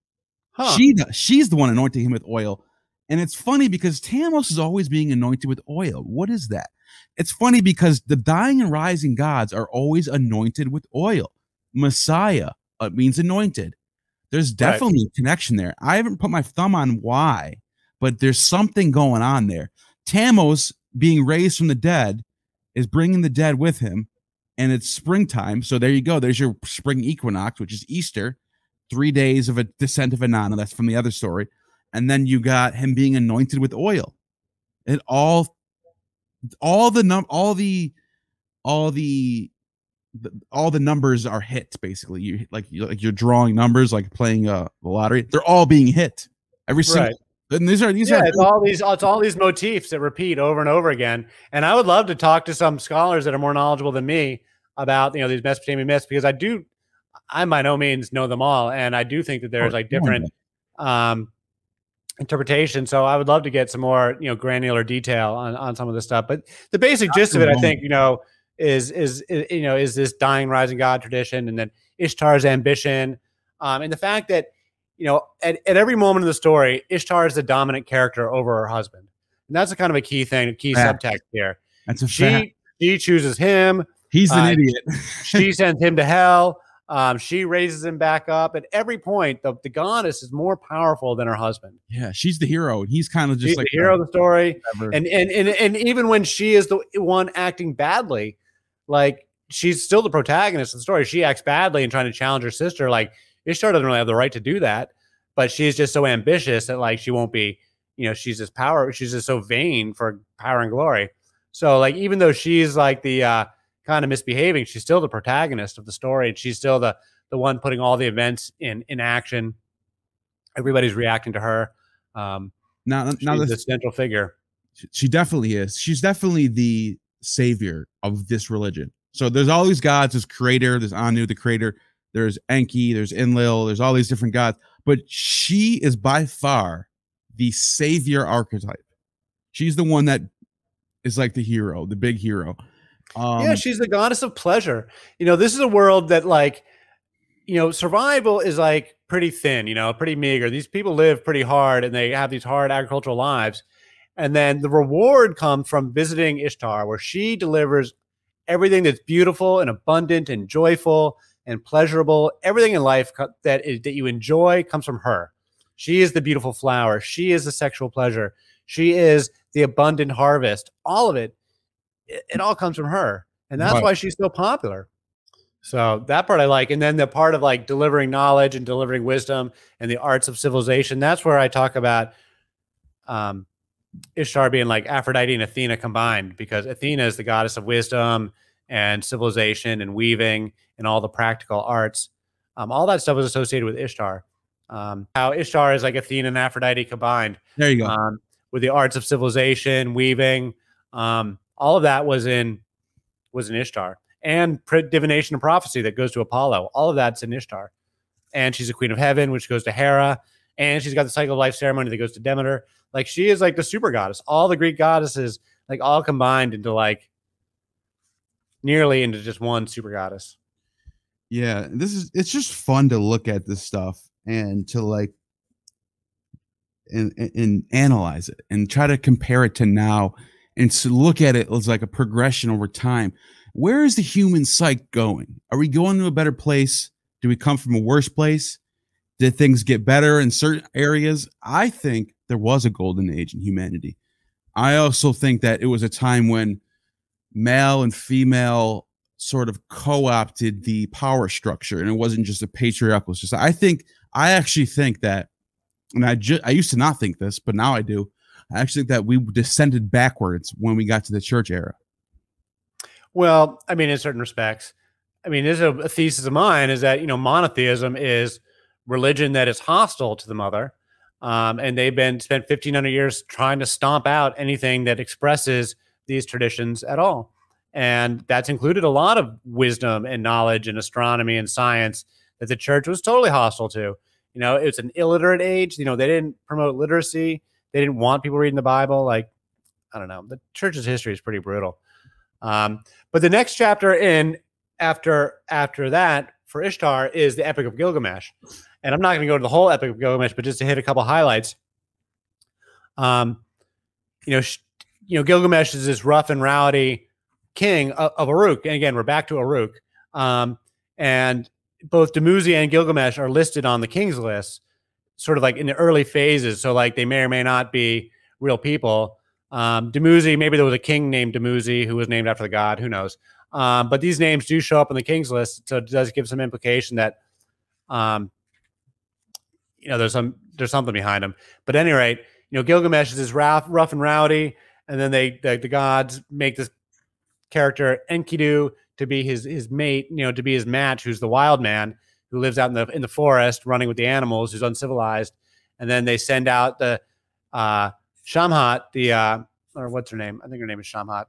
Huh. She she's the one anointing him with oil. And it's funny because Tammuz is always being anointed with oil. What is that? It's funny because the dying and rising gods are always anointed with oil. Messiah uh, means anointed. There's definitely right. a connection there. I haven't put my thumb on why, but there's something going on there. Tammuz being raised from the dead is bringing the dead with him and it's springtime so there you go there's your spring equinox which is easter three days of a descent of Inanna that's from the other story and then you got him being anointed with oil it all all the num all the all the, the all the numbers are hit basically you like you like you're drawing numbers like playing uh the lottery they're all being hit every single right. And these are these yeah, are it's all these it's all these motifs that repeat over and over again. And I would love to talk to some scholars that are more knowledgeable than me about you know these Mesopotamian myths because I do I by no means know them all, and I do think that there's oh, like different um interpretation. So I would love to get some more you know granular detail on on some of this stuff. But the basic gist of it, I think, you know, is, is is you know is this dying rising god tradition, and then Ishtar's ambition, um, and the fact that you know, at, at every moment of the story, Ishtar is the dominant character over her husband. And that's a kind of a key thing, a key fact. subtext here. That's a she, fact. She chooses him. He's an uh, idiot. she <laughs> sends him to hell. Um, she raises him back up. At every point, the, the goddess is more powerful than her husband. Yeah, she's the hero, and he's kind of just she's like the hero of the story. And, and and and even when she is the one acting badly, like she's still the protagonist of the story. She acts badly and trying to challenge her sister. Like Ishtar doesn't really have the right to do that, but she's just so ambitious that like she won't be, you know, she's just power, she's just so vain for power and glory. So like even though she's like the uh kind of misbehaving, she's still the protagonist of the story, and she's still the the one putting all the events in in action. Everybody's reacting to her. Um, now, now the central figure. She, she definitely is. She's definitely the savior of this religion. So there's all these gods. There's creator. There's Anu, the creator. There's Enki. There's Enlil. There's all these different gods. But she is by far the savior archetype. She's the one that is like the hero, the big hero. Um, yeah, she's the goddess of pleasure. You know, this is a world that like, you know, survival is like pretty thin. You know, pretty meager. These people live pretty hard, and they have these hard agricultural lives. And then the reward comes from visiting Ishtar, where she delivers everything that's beautiful and abundant and joyful and pleasurable. Everything in life that is, that you enjoy comes from her. She is the beautiful flower. She is the sexual pleasure. She is the abundant harvest. All of it, it, it all comes from her, and that's right. why she's so popular. So that part I like, and then the part of like delivering knowledge and delivering wisdom and the arts of civilization. That's where I talk about um, Ishtar being like Aphrodite and Athena combined, because Athena is the goddess of wisdom and civilization and weaving and all the practical arts. Um, all that stuff is associated with Ishtar. Um, how Ishtar is like Athena and Aphrodite combined. There you go. Um, with the arts of civilization, weaving, um, all of that was in was in Ishtar, and divination and prophecy that goes to Apollo. All of that's in Ishtar, and she's a queen of heaven, which goes to Hera, and she's got the cycle of life ceremony that goes to Demeter. Like she is like the super goddess. All the Greek goddesses, like all combined into like nearly into just one super goddess. Yeah, this is it's just fun to look at this stuff and to like and, and analyze it and try to compare it to now and to look at it as like a progression over time. Where is the human psyche going? Are we going to a better place? Do we come from a worse place? Did things get better in certain areas? I think there was a golden age in humanity. I also think that it was a time when male and female sort of co-opted the power structure and it wasn't just a patriarchal society. I think I actually think that and I just I used to not think this, but now I do. I actually think that we descended backwards when we got to the church era. Well, I mean, in certain respects, I mean, this is a, thesis of mine is that you know monotheism is religion that is hostile to the mother, um, and they've been spent fifteen hundred years trying to stomp out anything that expresses these traditions at all, and that's included a lot of wisdom and knowledge and astronomy and science that the church was totally hostile to. You know, it's an illiterate age. You know, they didn't promote literacy. They didn't want people reading the Bible. Like, I don't know. The church's history is pretty brutal. Um, but the next chapter in after after that for Ishtar is the Epic of Gilgamesh, and I'm not going to go to the whole Epic of Gilgamesh, but just to hit a couple highlights. Um, you know, sh- you know, Gilgamesh is this rough and rowdy king of, of Uruk, and again, we're back to Uruk. Um, and both Dumuzi and Gilgamesh are listed on the king's list, sort of like in the early phases. So like they may or may not be real people. Um, Dumuzi, maybe there was a king named Dumuzi who was named after the god. Who knows? Um, but these names do show up on the king's list, so it does give some implication that, um, you know, there's some there's something behind them. But at any rate, you know, Gilgamesh is this rough, rough and rowdy, and then they the, the gods make this character Enkidu to be his his mate, you know, to be his match, who's the wild man who lives out in the in the forest running with the animals, who's uncivilized. And then they send out the uh Shamhat, the uh or what's her name? I think her name is Shamhat.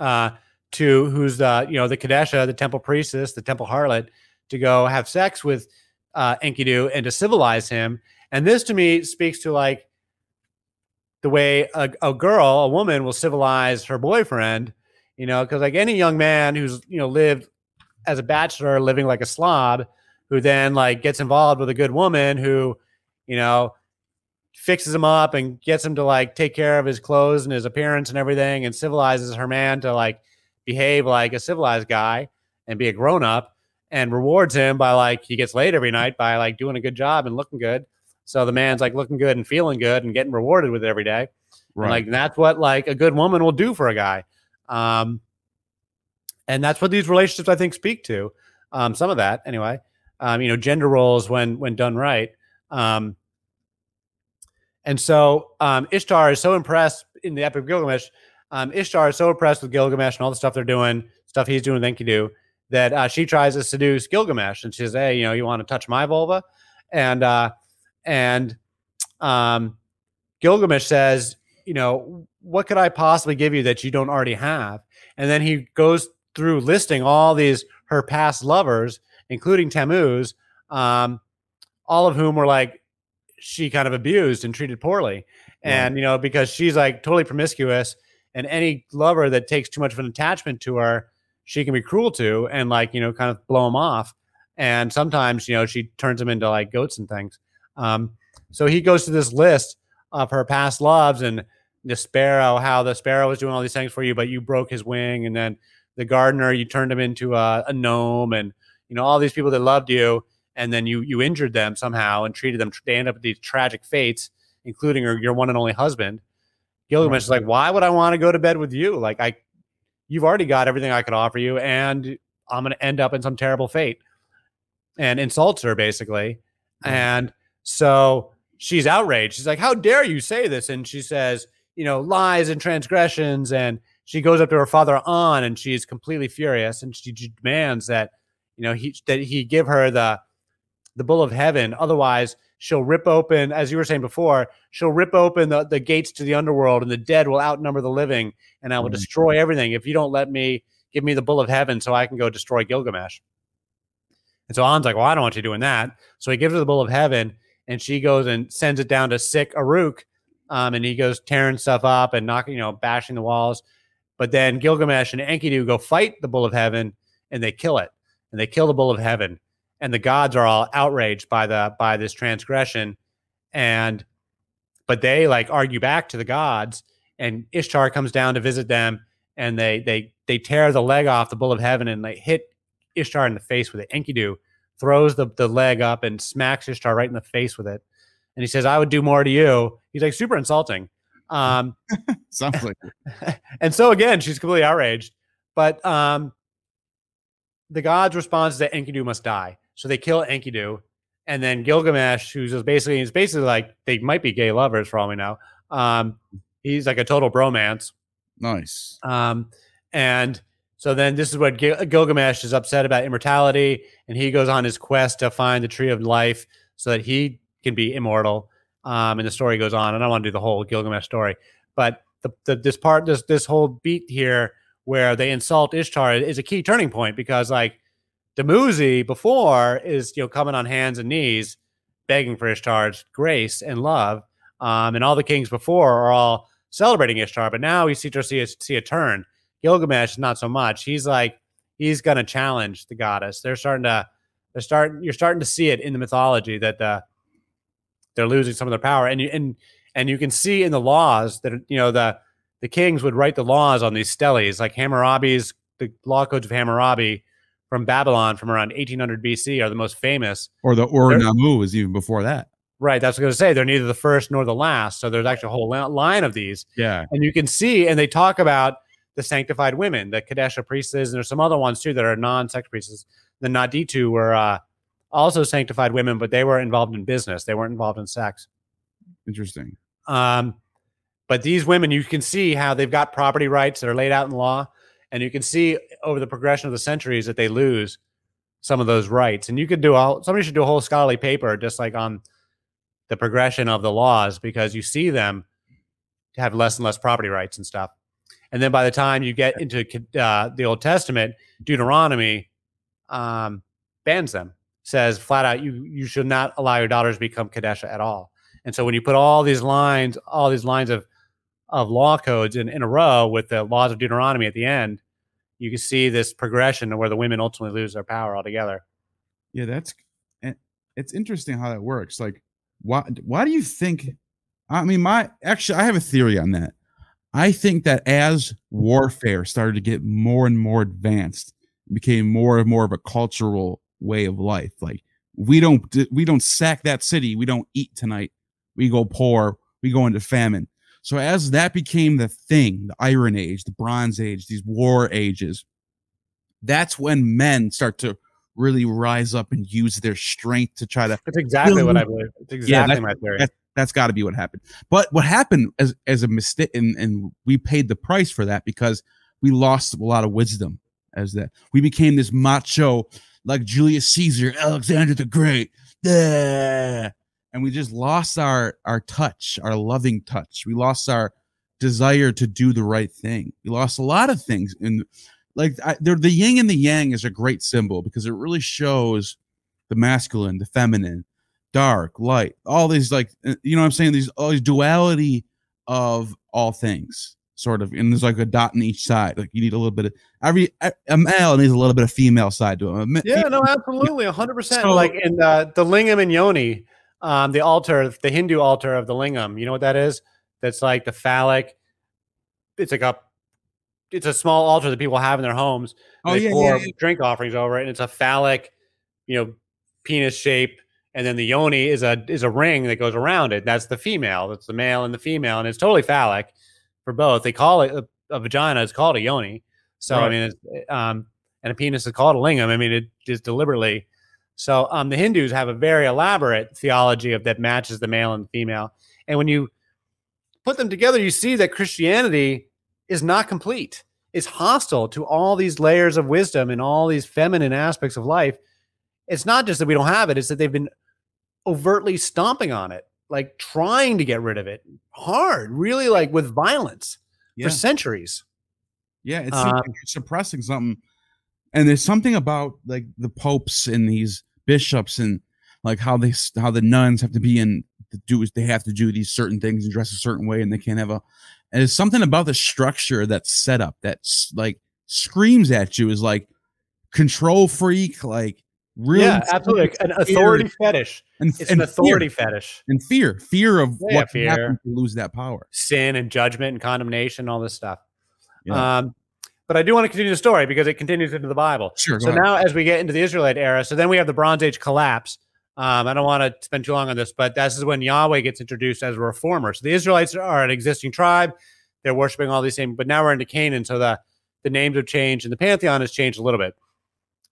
Uh to who's the you know the Kadesha, the temple priestess, the temple harlot, to go have sex with uh Enkidu and to civilize him. And this to me speaks to like the way a, a girl, a woman will civilize her boyfriend you know, because like any young man who's you know lived as a bachelor, living like a slob, who then like gets involved with a good woman who, you know, fixes him up and gets him to like take care of his clothes and his appearance and everything, and civilizes her man to like behave like a civilized guy and be a grown up, and rewards him by like he gets laid every night by like doing a good job and looking good. So the man's like looking good and feeling good and getting rewarded with it every day. Right. And, like that's what like a good woman will do for a guy. Um, and that's what these relationships I think speak to. Um, some of that anyway. Um, you know, gender roles when when done right. Um, and so um, Ishtar is so impressed in the Epic of Gilgamesh. Um, Ishtar is so impressed with Gilgamesh and all the stuff they're doing, stuff he's doing with Enkidu, that uh, she tries to seduce Gilgamesh, and she says, "Hey, you know, you want to touch my vulva?" And uh, and um, Gilgamesh says, "You know, what could I possibly give you that you don't already have? And then he goes through listing all these her past lovers, including Tammuz, um, all of whom were like she kind of abused and treated poorly. And you know, because she's like totally promiscuous, and any lover that takes too much of an attachment to her, she can be cruel to and like you know kind of blow them off. And sometimes you know she turns them into like goats and things. Um, so he goes to this list of her past loves and the sparrow, how the sparrow was doing all these things for you, but you broke his wing, and then the gardener, you turned him into a, a gnome, and you know all these people that loved you, and then you you injured them somehow and treated them. They end up with these tragic fates, including your, your one and only husband. Gilgamesh is like, why would I want to go to bed with you? Like I, you've already got everything I could offer you, and I'm going to end up in some terrible fate, and insults her basically, mm-hmm. and so she's outraged. She's like, how dare you say this? And she says you know, lies and transgressions. And she goes up to her father An, and she's completely furious, and she demands that, you know, he that he give her the the bull of heaven. Otherwise, she'll rip open, as you were saying before, she'll rip open the, the gates to the underworld, and the dead will outnumber the living, and I will mm-hmm. destroy everything if you don't let me give me the bull of heaven so I can go destroy Gilgamesh. And so An's like, Well, I don't want you doing that. So he gives her the bull of heaven, and she goes and sends it down to sick Uruk, um, and he goes tearing stuff up and knocking, you know, bashing the walls. But then Gilgamesh and Enkidu go fight the Bull of Heaven, and they kill it, and they kill the Bull of Heaven, and the gods are all outraged by the by this transgression, and but they like argue back to the gods, and Ishtar comes down to visit them, and they they they tear the leg off the Bull of Heaven, and they hit Ishtar in the face with it. Enkidu throws the, the leg up and smacks Ishtar right in the face with it and he says, I would do more to you. He's like super insulting. Um, <laughs> Sounds like <laughs> and so again, she's completely outraged. But um, the gods' response is that Enkidu must die. So they kill Enkidu. And then Gilgamesh, who's just basically, he's basically like, they might be gay lovers for all we know. Um, he's like a total bromance. Nice. Um, and so then this is what Gil- Gilgamesh is upset about immortality. And he goes on his quest to find the tree of life so that he can be immortal. Um, and the story goes on. And I don't want to do the whole Gilgamesh story, but the, the this part, this this whole beat here where they insult Ishtar is a key turning point because like Dumuzi before is you know coming on hands and knees begging for Ishtar's grace and love, um, and all the kings before are all celebrating Ishtar, but now we see to see a, see a turn. Gilgamesh is not so much. He's like he's gonna challenge the goddess. They're starting to they're starting you're starting to see it in the mythology that the they're losing some of their power. And you and and you can see in the laws that you know the the kings would write the laws on these steles, like Hammurabi's the law codes of Hammurabi from Babylon from around 1800 BC are the most famous. Or the Ur Nammu was even before that. Right, that's what I was going to say. They're neither the first nor the last. So there's actually a whole line of these. Yeah, and you can see, and they talk about the sanctified women, the Kadesha priestesses, and there's some other ones too that are non-sex priestesses. The Naditu were uh, also sanctified women, but they were involved in business. They weren't involved in sex. Interesting. Um, but these women, you can see how they've got property rights that are laid out in law, and you can see over the progression of the centuries that they lose some of those rights. And you could do all somebody should do a whole scholarly paper just like on the progression of the laws because you see them have less and less property rights and stuff. And then by the time you get into uh, the Old Testament, Deuteronomy um, bans them says flat out you you should not allow your daughters to become kadesha at all. And so when you put all these lines, all these lines of of law codes in, in a row with the laws of Deuteronomy at the end, you can see this progression where the women ultimately lose their power altogether. Yeah, that's it's interesting how that works. Like, why why do you think? I mean, my actually, I have a theory on that. I think that as warfare started to get more and more advanced, became more and more of a cultural way of life. Like we don't we don't sack that city. We don't eat tonight. We go poor. We go into famine. So as that became the thing, the Iron Age, the Bronze Age, these war ages, that's when men start to really rise up and use their strength to try to. That's exactly what I believe. It's exactly yeah, my theory. That, that's got to be what happened. But what happened as as a mistake, and, and we paid the price for that because we lost a lot of wisdom as that we became this macho like Julius Caesar, Alexander the Great. And we just lost our our touch, our loving touch. We lost our desire to do the right thing. We lost a lot of things, and like I, the yin and the yang is a great symbol because it really shows the masculine, the feminine, dark, light, all these like uh, you know what I'm saying these all these duality of all things sort of and there's like a dot in each side like you need a little bit of every a male needs a little bit of female side to him yeah female, no absolutely 100% so, like in uh, the lingam and yoni um the altar the hindu altar of the lingam you know what that is that's like the phallic it's like a it's a small altar that people have in their homes oh yeah, yeah, yeah, drink offerings over it and it's a phallic you know penis shape and then the yoni is a is a ring that goes around it that's the female that's the male and the female and it's totally phallic for both. They call it a, a vagina It's called a yoni. So right. I mean, it's, um, and a penis is called a lingam. I mean, it is deliberately. So um, the Hindus have a very elaborate theology of that matches the male and the female. And when you put them together, you see that Christianity is not complete. It's hostile to all these layers of wisdom and all these feminine aspects of life. It's not just that we don't have it; it's that they've been overtly stomping on it like trying to get rid of it hard, really like with violence yeah. for centuries. Yeah, it's um, like suppressing something. And there's something about like the popes and these bishops and like how they how the nuns have to be in to do is they have to do these certain things and dress a certain way and they can't have a and there's something about the structure that's set up that's like screams at you is like control freak like Really yeah, absolutely. An authority fetish. And, it's and an authority fear. fetish. And fear. Fear of yeah, what fear. happen to lose that power. Sin and judgment and condemnation, all this stuff. Yeah. Um, but I do want to continue the story because it continues into the Bible. Sure. So now, as we get into the Israelite era, so then we have the Bronze Age collapse. Um, I don't want to spend too long on this, but this is when Yahweh gets introduced as a reformer. So the Israelites are an existing tribe; they're worshiping all these same. But now we're into Canaan, so the the names have changed and the pantheon has changed a little bit.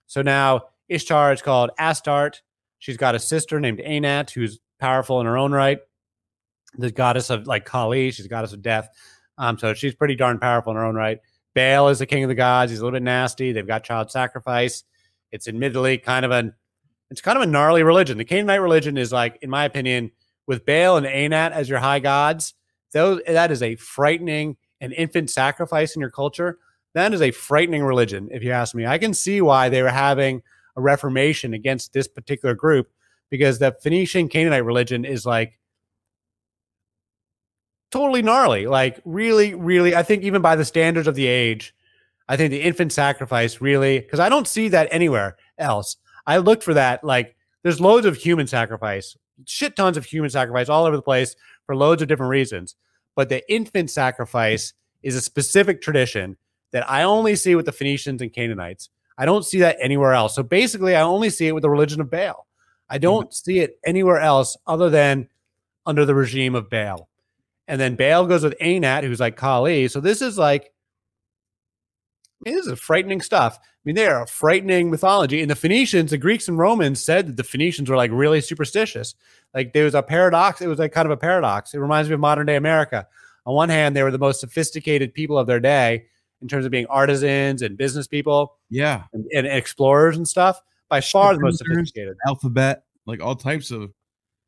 So now Ishtar is called Astarte. She's got a sister named Anat, who's powerful in her own right. The goddess of like Kali, she's goddess of death. Um, so she's pretty darn powerful in her own right. Baal is the king of the gods. He's a little bit nasty. They've got child sacrifice. It's admittedly kind of a, it's kind of a gnarly religion. The Canaanite religion is like, in my opinion, with Baal and Anat as your high gods, those that is a frightening and infant sacrifice in your culture. That is a frightening religion, if you ask me. I can see why they were having a reformation against this particular group because the Phoenician Canaanite religion is like totally gnarly. Like really, really, I think even by the standards of the age, I think the infant sacrifice really because I don't see that anywhere else. I looked for that. Like there's loads of human sacrifice, shit tons of human sacrifice all over the place for loads of different reasons. But the infant sacrifice is a specific tradition that I only see with the Phoenicians and Canaanites. I don't see that anywhere else. So basically, I only see it with the religion of Baal. I don't mm-hmm. see it anywhere else other than under the regime of Baal. And then Baal goes with Anat, who's like Kali. So this is like, I mean, this is frightening stuff. I mean, they are a frightening mythology. And the Phoenicians, the Greeks and Romans said that the Phoenicians were like really superstitious. Like there was a paradox. It was like kind of a paradox. It reminds me of modern day America. On one hand, they were the most sophisticated people of their day in terms of being artisans and business people. Yeah. And, and explorers and stuff. By far the most sophisticated. Alphabet, like all types of.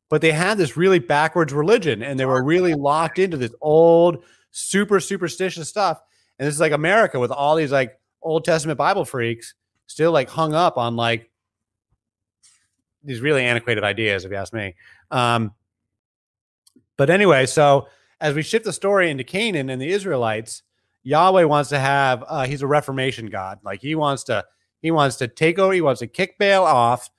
But they had this really backwards religion and they were really locked into this old, super superstitious stuff. And this is like America with all these like Old Testament Bible freaks still like hung up on like these really antiquated ideas, if you ask me. Um, but anyway, so as we shift the story into Canaan and the Israelites, Yahweh wants to have uh, he's a reformation God. Like he wants to he wants to take over, he wants to kick Baal off.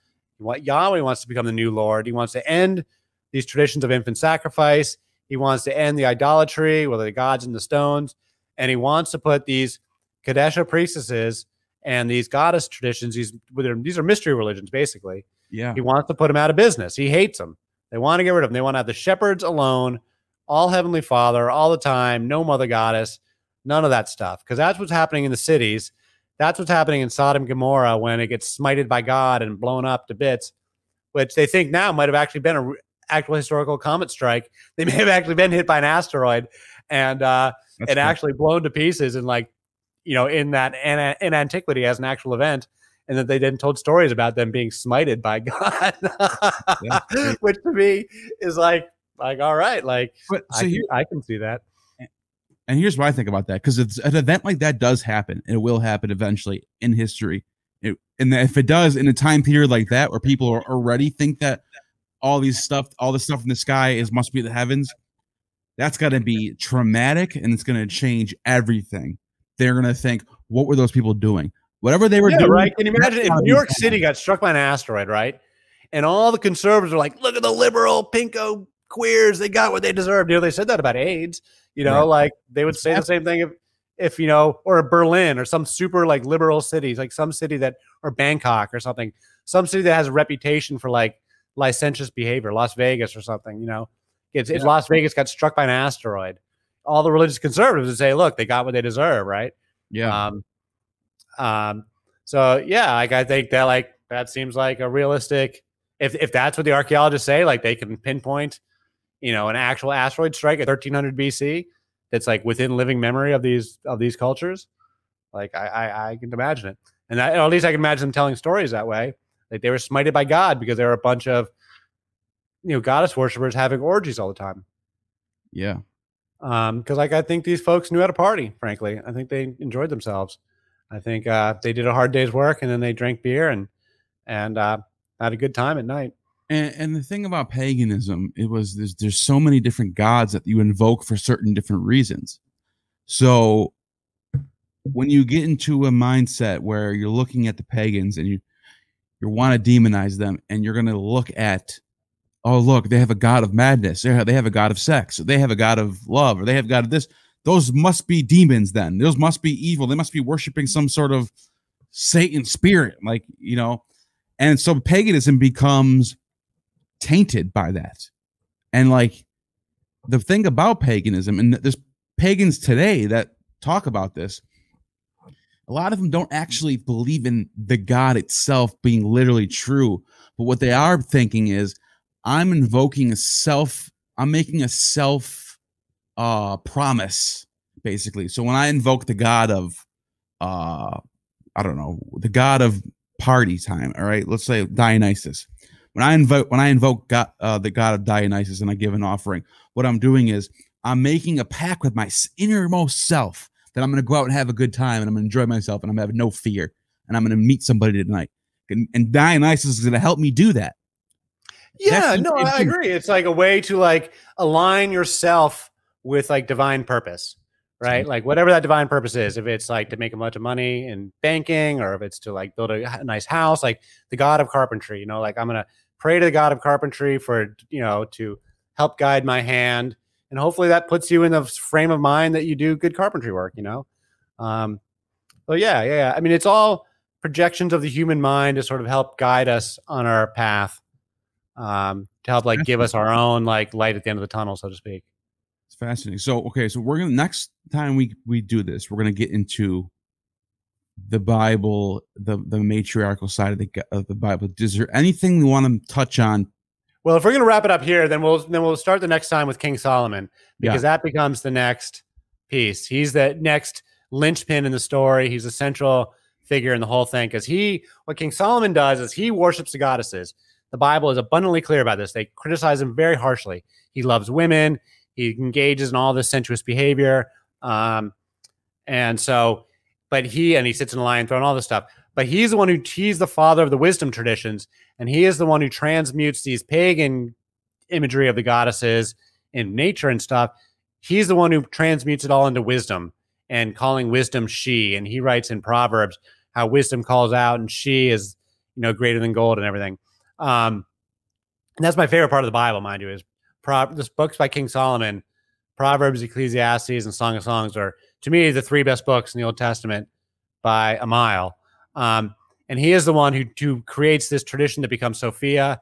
Yahweh wants to become the new Lord. He wants to end these traditions of infant sacrifice. He wants to end the idolatry, whether the gods and the stones, and he wants to put these Kadesha priestesses and these goddess traditions. These these are mystery religions, basically. Yeah. He wants to put them out of business. He hates them. They want to get rid of them. They want to have the shepherds alone, all Heavenly Father, all the time, no mother goddess None of that stuff. Because that's what's happening in the cities. That's what's happening in Sodom and Gomorrah when it gets smited by God and blown up to bits, which they think now might have actually been an actual historical comet strike. <laughs> They may have actually been hit by an asteroid and uh, it actually blown to pieces and like, you know, in that in, in antiquity as an actual event and that they then told stories about them being smited by <laughs> God, <laughs> which to me is like, like all right, like but, so I, can, I can see that and here's what I think about that because it's an event like that does happen, and it will happen eventually in history. It, and if it does in a time period like that where people are already think that all these stuff, all the stuff in the sky is must be the heavens, that's going to be traumatic, and it's going to change everything. They're going to think, what were those people doing? Whatever they were yeah, doing. Right? Can you imagine if New York City got struck by an asteroid, right? And all the conservatives are like, look at the liberal pinko queers, they got what they deserved. You know, they said that about AIDS. You know, right. like they would say the same thing if if you know, or Berlin or some super like liberal cities, like some city that or Bangkok or something, some city that has a reputation for like licentious behavior, Las Vegas or something, you know. It's, yeah. it's Las Vegas got struck by an asteroid. All the religious conservatives would say, look, they got what they deserve, right? Yeah. Um, um, so yeah, like I think that like that seems like a realistic if if that's what the archaeologists say, like they can pinpoint, you know, an actual asteroid strike at 1300 BC that's like within living memory of these of these cultures. Like I I, I can imagine it, and, I, at least I can imagine them telling stories that way. Like they were smited by God because they were a bunch of you know goddess worshippers having orgies all the time. Yeah. Um, because like I think these folks knew how to party. Frankly, I think they enjoyed themselves. I think uh, they did a hard day's work and then they drank beer and and uh, had a good time at night. And, and the thing about paganism, it was there's there's so many different gods that you invoke for certain different reasons. So when you get into a mindset where you're looking at the pagans and you you want to demonize them and you're going to look at oh look they have a god of madness. They have, they have a god of sex. They have a god of love. Or they have god of this. Those must be demons then. Those must be evil. They must be worshiping some sort of satan spirit. Like you know? And so paganism becomes tainted by that. And like the thing about paganism and there's pagans today that talk about this a lot of them don't actually believe in the god itself being literally true but what they are thinking is i'm invoking a self i'm making a self uh promise basically. So when i invoke the god of uh i don't know the god of party time all right? Let's say dionysus when i invoke when i invoke god, uh, the god of dionysus and i give an offering what i'm doing is i'm making a pact with my innermost self that i'm going to go out and have a good time and i'm going to enjoy myself and i'm have no fear and i'm going to meet somebody tonight. And, and dionysus is going to help me do that. Yeah no i agree. It's like a way to like align yourself with like divine purpose, right? Like whatever that divine purpose is, if it's like to make a bunch of money in banking or if it's to like build a nice house, like the God of carpentry, you know, like I'm going to pray to the God of carpentry for, you know, to help guide my hand. And hopefully that puts you in the frame of mind that you do good carpentry work, you know? Um, well, yeah, yeah. I mean, it's all projections of the human mind to sort of help guide us on our path, um, to help like give us our own like light at the end of the tunnel, so to speak fascinating. So okay, so we're gonna next time we we do this, we're gonna get into the Bible, the the matriarchal side of the of the Bible. Is there anything you want to touch on? Well, if we're gonna wrap it up here, then we'll then we'll start the next time with King Solomon because yeah. that becomes the next piece. He's the next linchpin in the story. He's a central figure in the whole thing because he what King Solomon does is he worships the goddesses. The Bible is abundantly clear about this. They criticize him very harshly. He loves women. He engages in all this sensuous behavior. Um, and so, but he, and he sits in a lion throne, all this stuff. But he's the one who, he's the father of the wisdom traditions. And he is the one who transmutes these pagan imagery of the goddesses in nature and stuff. He's the one who transmutes it all into wisdom and calling wisdom she. And he writes in Proverbs how wisdom calls out and she is, you know, greater than gold and everything. Um, and that's my favorite part of the Bible, mind you, is Pro- this books by King Solomon, Proverbs, Ecclesiastes, and Song of Songs are to me the three best books in the Old Testament by a mile. Um, and he is the one who, who creates this tradition that becomes Sophia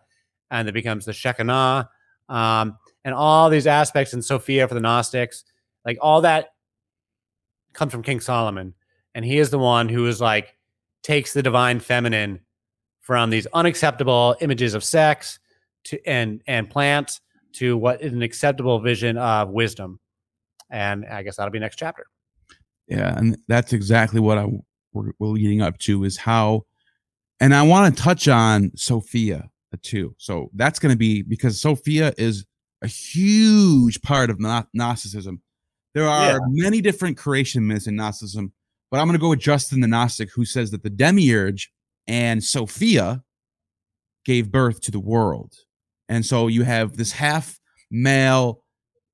and that becomes the Shekinah. Um, and all these aspects in Sophia for the Gnostics, like all that comes from King Solomon. And he is the one who is like takes the divine feminine from these unacceptable images of sex to and and plants to what is an acceptable vision of wisdom. And I guess that'll be next chapter. Yeah, and that's exactly what I we're, we're leading up to is how, and I want to touch on Sophia uh, too. So that's going to be because Sophia is a huge part of Gnosticism. There are Yeah. many different creation myths in Gnosticism, but I'm going to go with Justin the Gnostic, who says that the demiurge and Sophia gave birth to the world. And so you have this half male,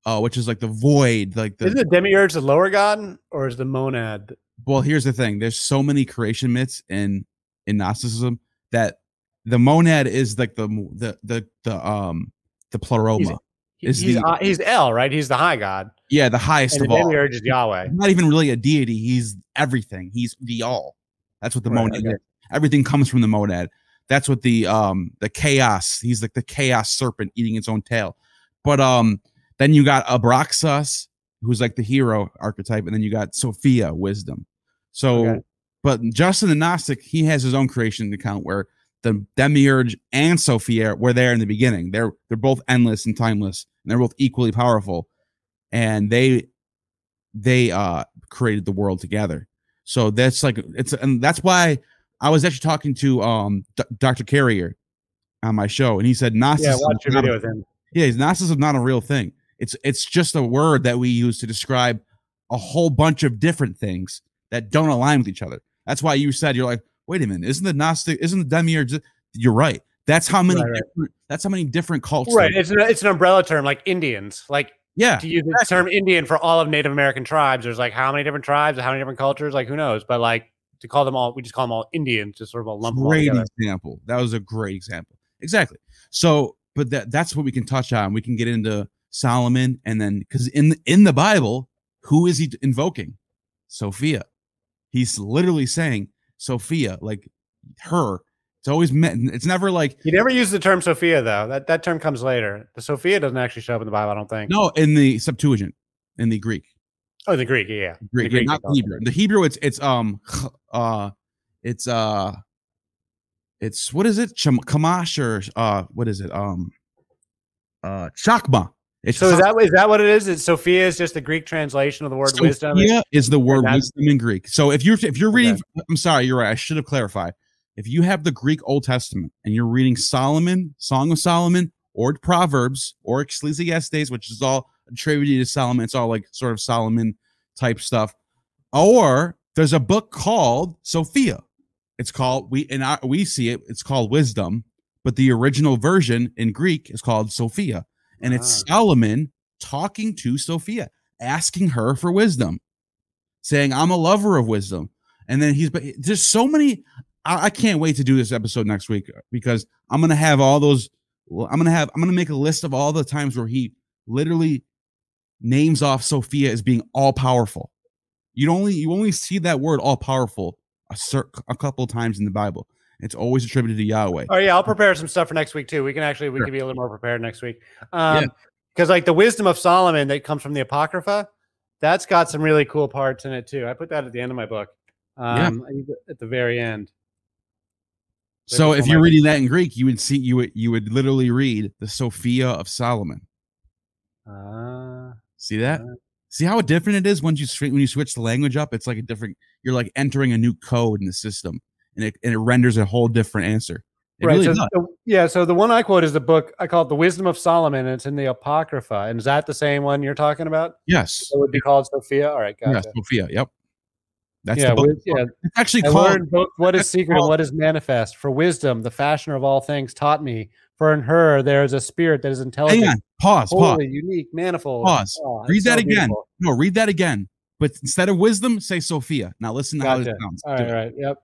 uh, which is like the void, like the Isn't the demiurge the lower god, or is the monad? well here's the thing there's so many creation myths in in gnosticism that the monad is like the the the, the um the pleroma He- Is he's the- uh, he's El, right? He's the high god, yeah the highest and of the all demiurge is Yahweh. He's not even really a deity he's everything he's the all that's what the Right, monad okay. is everything comes from the monad that's what the um the chaos he's like the chaos serpent eating its own tail. But um then you got abraxas who's like the hero archetype and then you got sophia wisdom. So Okay. but justin the gnostic he has his own creation account where the demiurge and sophia were there in the beginning. They're they're both endless and timeless and they're both equally powerful. And they they uh created the world together. So that's like it's and that's why i was actually talking to um D- dr carrier on my show and he said Yeah, watch your is not a- video with him. yeah, Gnosticism is not a real thing. It's it's just a word that we use to describe a whole bunch of different things that don't align with each other. That's why you said you're like, wait a minute, isn't the Gnostic, isn't the demiurge? You're right. That's how many Right, right. different. That's how many different cults. Right, it's an, it's an umbrella term, like Indians. Like yeah, to use the term Indian for all of Native American tribes. There's like how many different tribes, how many different cultures, like who knows? But like to call them all, we just call them all Indians, just sort of a lump great example. That was a great example. Exactly. So, but that that's what we can touch on. We can get into Solomon, and then because in the, in the Bible, who is he invoking? Sophia. He's literally saying Sophia, like her. It's always meant. It's never like He never uses the term Sophia though. That that term comes later. The Sophia doesn't actually show up in the Bible, I don't think. no in the Septuagint, in the Greek. Oh, the Greek, yeah, yeah. The Greek, yeah, Greek not they. Hebrew. The Hebrew, it's it's um uh it's uh it's what is it? Cham- Kamash or uh what is it? Um uh Chokmah. It's So is that is that what it is? Is Sophia is just the Greek translation of the word wisdom? Sophia is the word wisdom in Greek. So if you're if you're Okay. reading, I'm sorry, you're right. I should have clarified. If you have the Greek Old Testament and you're reading Solomon, Song of Solomon, or Proverbs, or Ecclesiastes, which is all attributed to Solomon, it's all like sort of Solomon type stuff. Or there's a book called Sophia. It's called we and I, we see it. It's called Wisdom, but the original version in Greek is called Sophia, and it's Ah. Solomon talking to Sophia, asking her for wisdom, saying, "I'm a lover of wisdom." And then he's but there's so many. I, I can't wait to do this episode next week because I'm gonna have all those. I'm gonna have I'm gonna make a list of all the times where he literally names off Sophia as being all powerful. You only you only see that word all powerful a cer- a couple times in the Bible. It's always attributed to Yahweh. Oh yeah, I'll prepare some stuff for next week too. We can actually we Sure. can be a little more prepared next week. Um because like the wisdom of Solomon that comes from the Apocrypha, that's got some really cool parts in it too. I put that at the end of my book. Um think at the very end. So if you're reading that in Greek, you would see you would you would literally read the Sophia of Solomon. Ah, See that? Ah. See how different it is once you when you switch the language up. It's like a different. You're like entering a new code in the system, and it and it renders a whole different answer. It right. really so the- yeah, so the one I quote is the book I call it The Wisdom of Solomon, and it's in the Apocrypha. And is that the same one you're talking about? Yes. It would be called Sophia. All right, Yeah, gotcha. Sophia. Yep. That's yeah, the book. wi- yeah. It's actually I called. learned both what is secret and what is manifest. For wisdom, the fashioner of all things taught me. For in her there is a spirit that is intelligent, Hang on. Pause. Pause. holy, unique, manifold. Pause. Oh, Read that so again. beautiful. No, read that again. But instead of wisdom, say Sophia. Now listen to how it sounds. All right, right. Yep.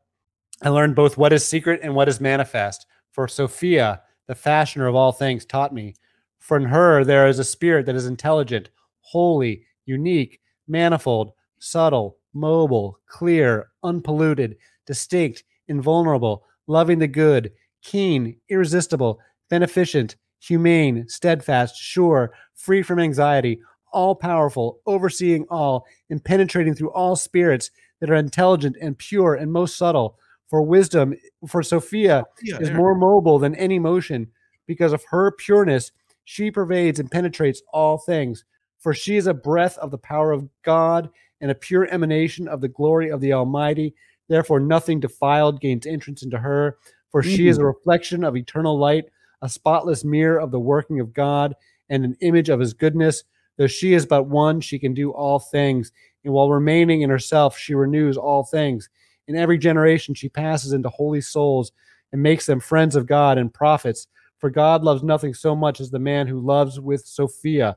I learned both what is secret and what is manifest. For Sophia, the fashioner of all things, taught me. For in her there is a spirit that is intelligent, holy, unique, manifold, subtle, mobile, clear, unpolluted, distinct, invulnerable, loving the good, keen, irresistible, beneficent, humane, steadfast, sure, free from anxiety, all powerful, overseeing all, and penetrating through all spirits that are intelligent and pure and most subtle. For wisdom, for Sophia oh, Yeah, is there. more mobile than any motion. Because of her pureness, she pervades and penetrates all things. For she is a breath of the power of God and a pure emanation of the glory of the Almighty. Therefore, nothing defiled gains entrance into her. For she is a mm. reflection of eternal light, a spotless mirror of the working of God, and an image of his goodness. Though she is but one, she can do all things. And while remaining in herself, she renews all things. In every generation, she passes into holy souls and makes them friends of God and prophets. For God loves nothing so much as the man who loves with Sophia.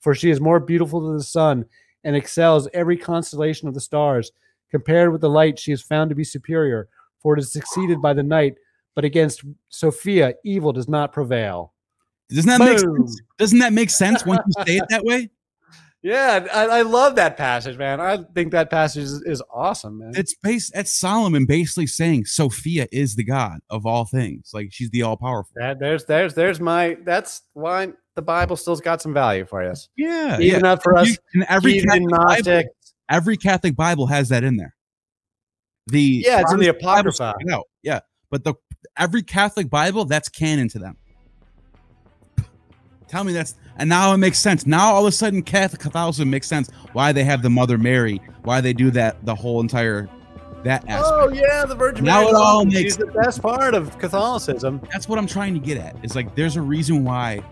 For she is more beautiful than the sun and excels every constellation of the stars. Compared with the light, she is found to be superior, for it is succeeded by the night. But against Sophia, evil does not prevail. Doesn't that make sense? Doesn't that make sense when you say it that way? <laughs> Yeah, I, I, love that passage, man. I think that passage is, is awesome, man. It's based that's Solomon basically saying Sophia is the God of all things. Like she's the all powerful. That there's there's there's my that's why the Bible still's got some value for us. Yeah. Even yeah. for us. And every Catholic Bible, every Catholic Bible has that in there. The Yeah, it's in the Apocrypha. No, yeah. But the every Catholic Bible, that's canon to them. <laughs> Tell me that's and now it makes sense. Now all of a sudden Catholic Catholicism makes sense. Why they have the Mother Mary, why they do that the whole entire that oh, aspect. Oh yeah, the Virgin now Mary. it all makes the best part of Catholicism. That's what I'm trying to get at. It's like there's a reason why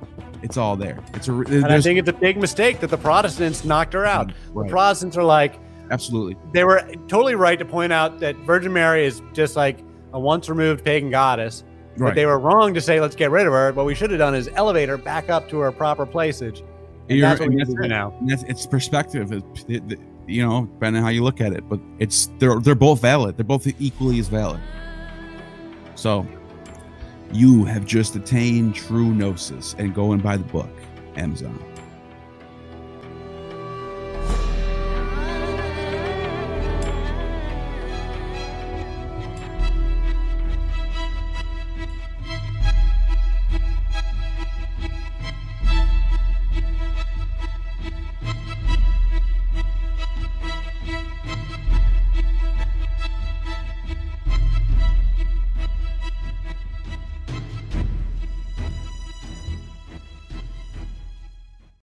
it's all there. It's a. And I think it's a big mistake that the Protestants knocked her out. Mm, right. The Protestants are like, absolutely. They were totally right to point out that Virgin Mary is just like a once removed pagan goddess. Right. But they were wrong to say let's get rid of her. What we should have done is elevate her back up to her proper placeage. And that's what we to do now. That's, it's perspective. It, it, you know, depending on how you look at it, but it's they're they're both valid. They're both equally as valid. So, you have just attained true gnosis and go and buy the book, Amazon.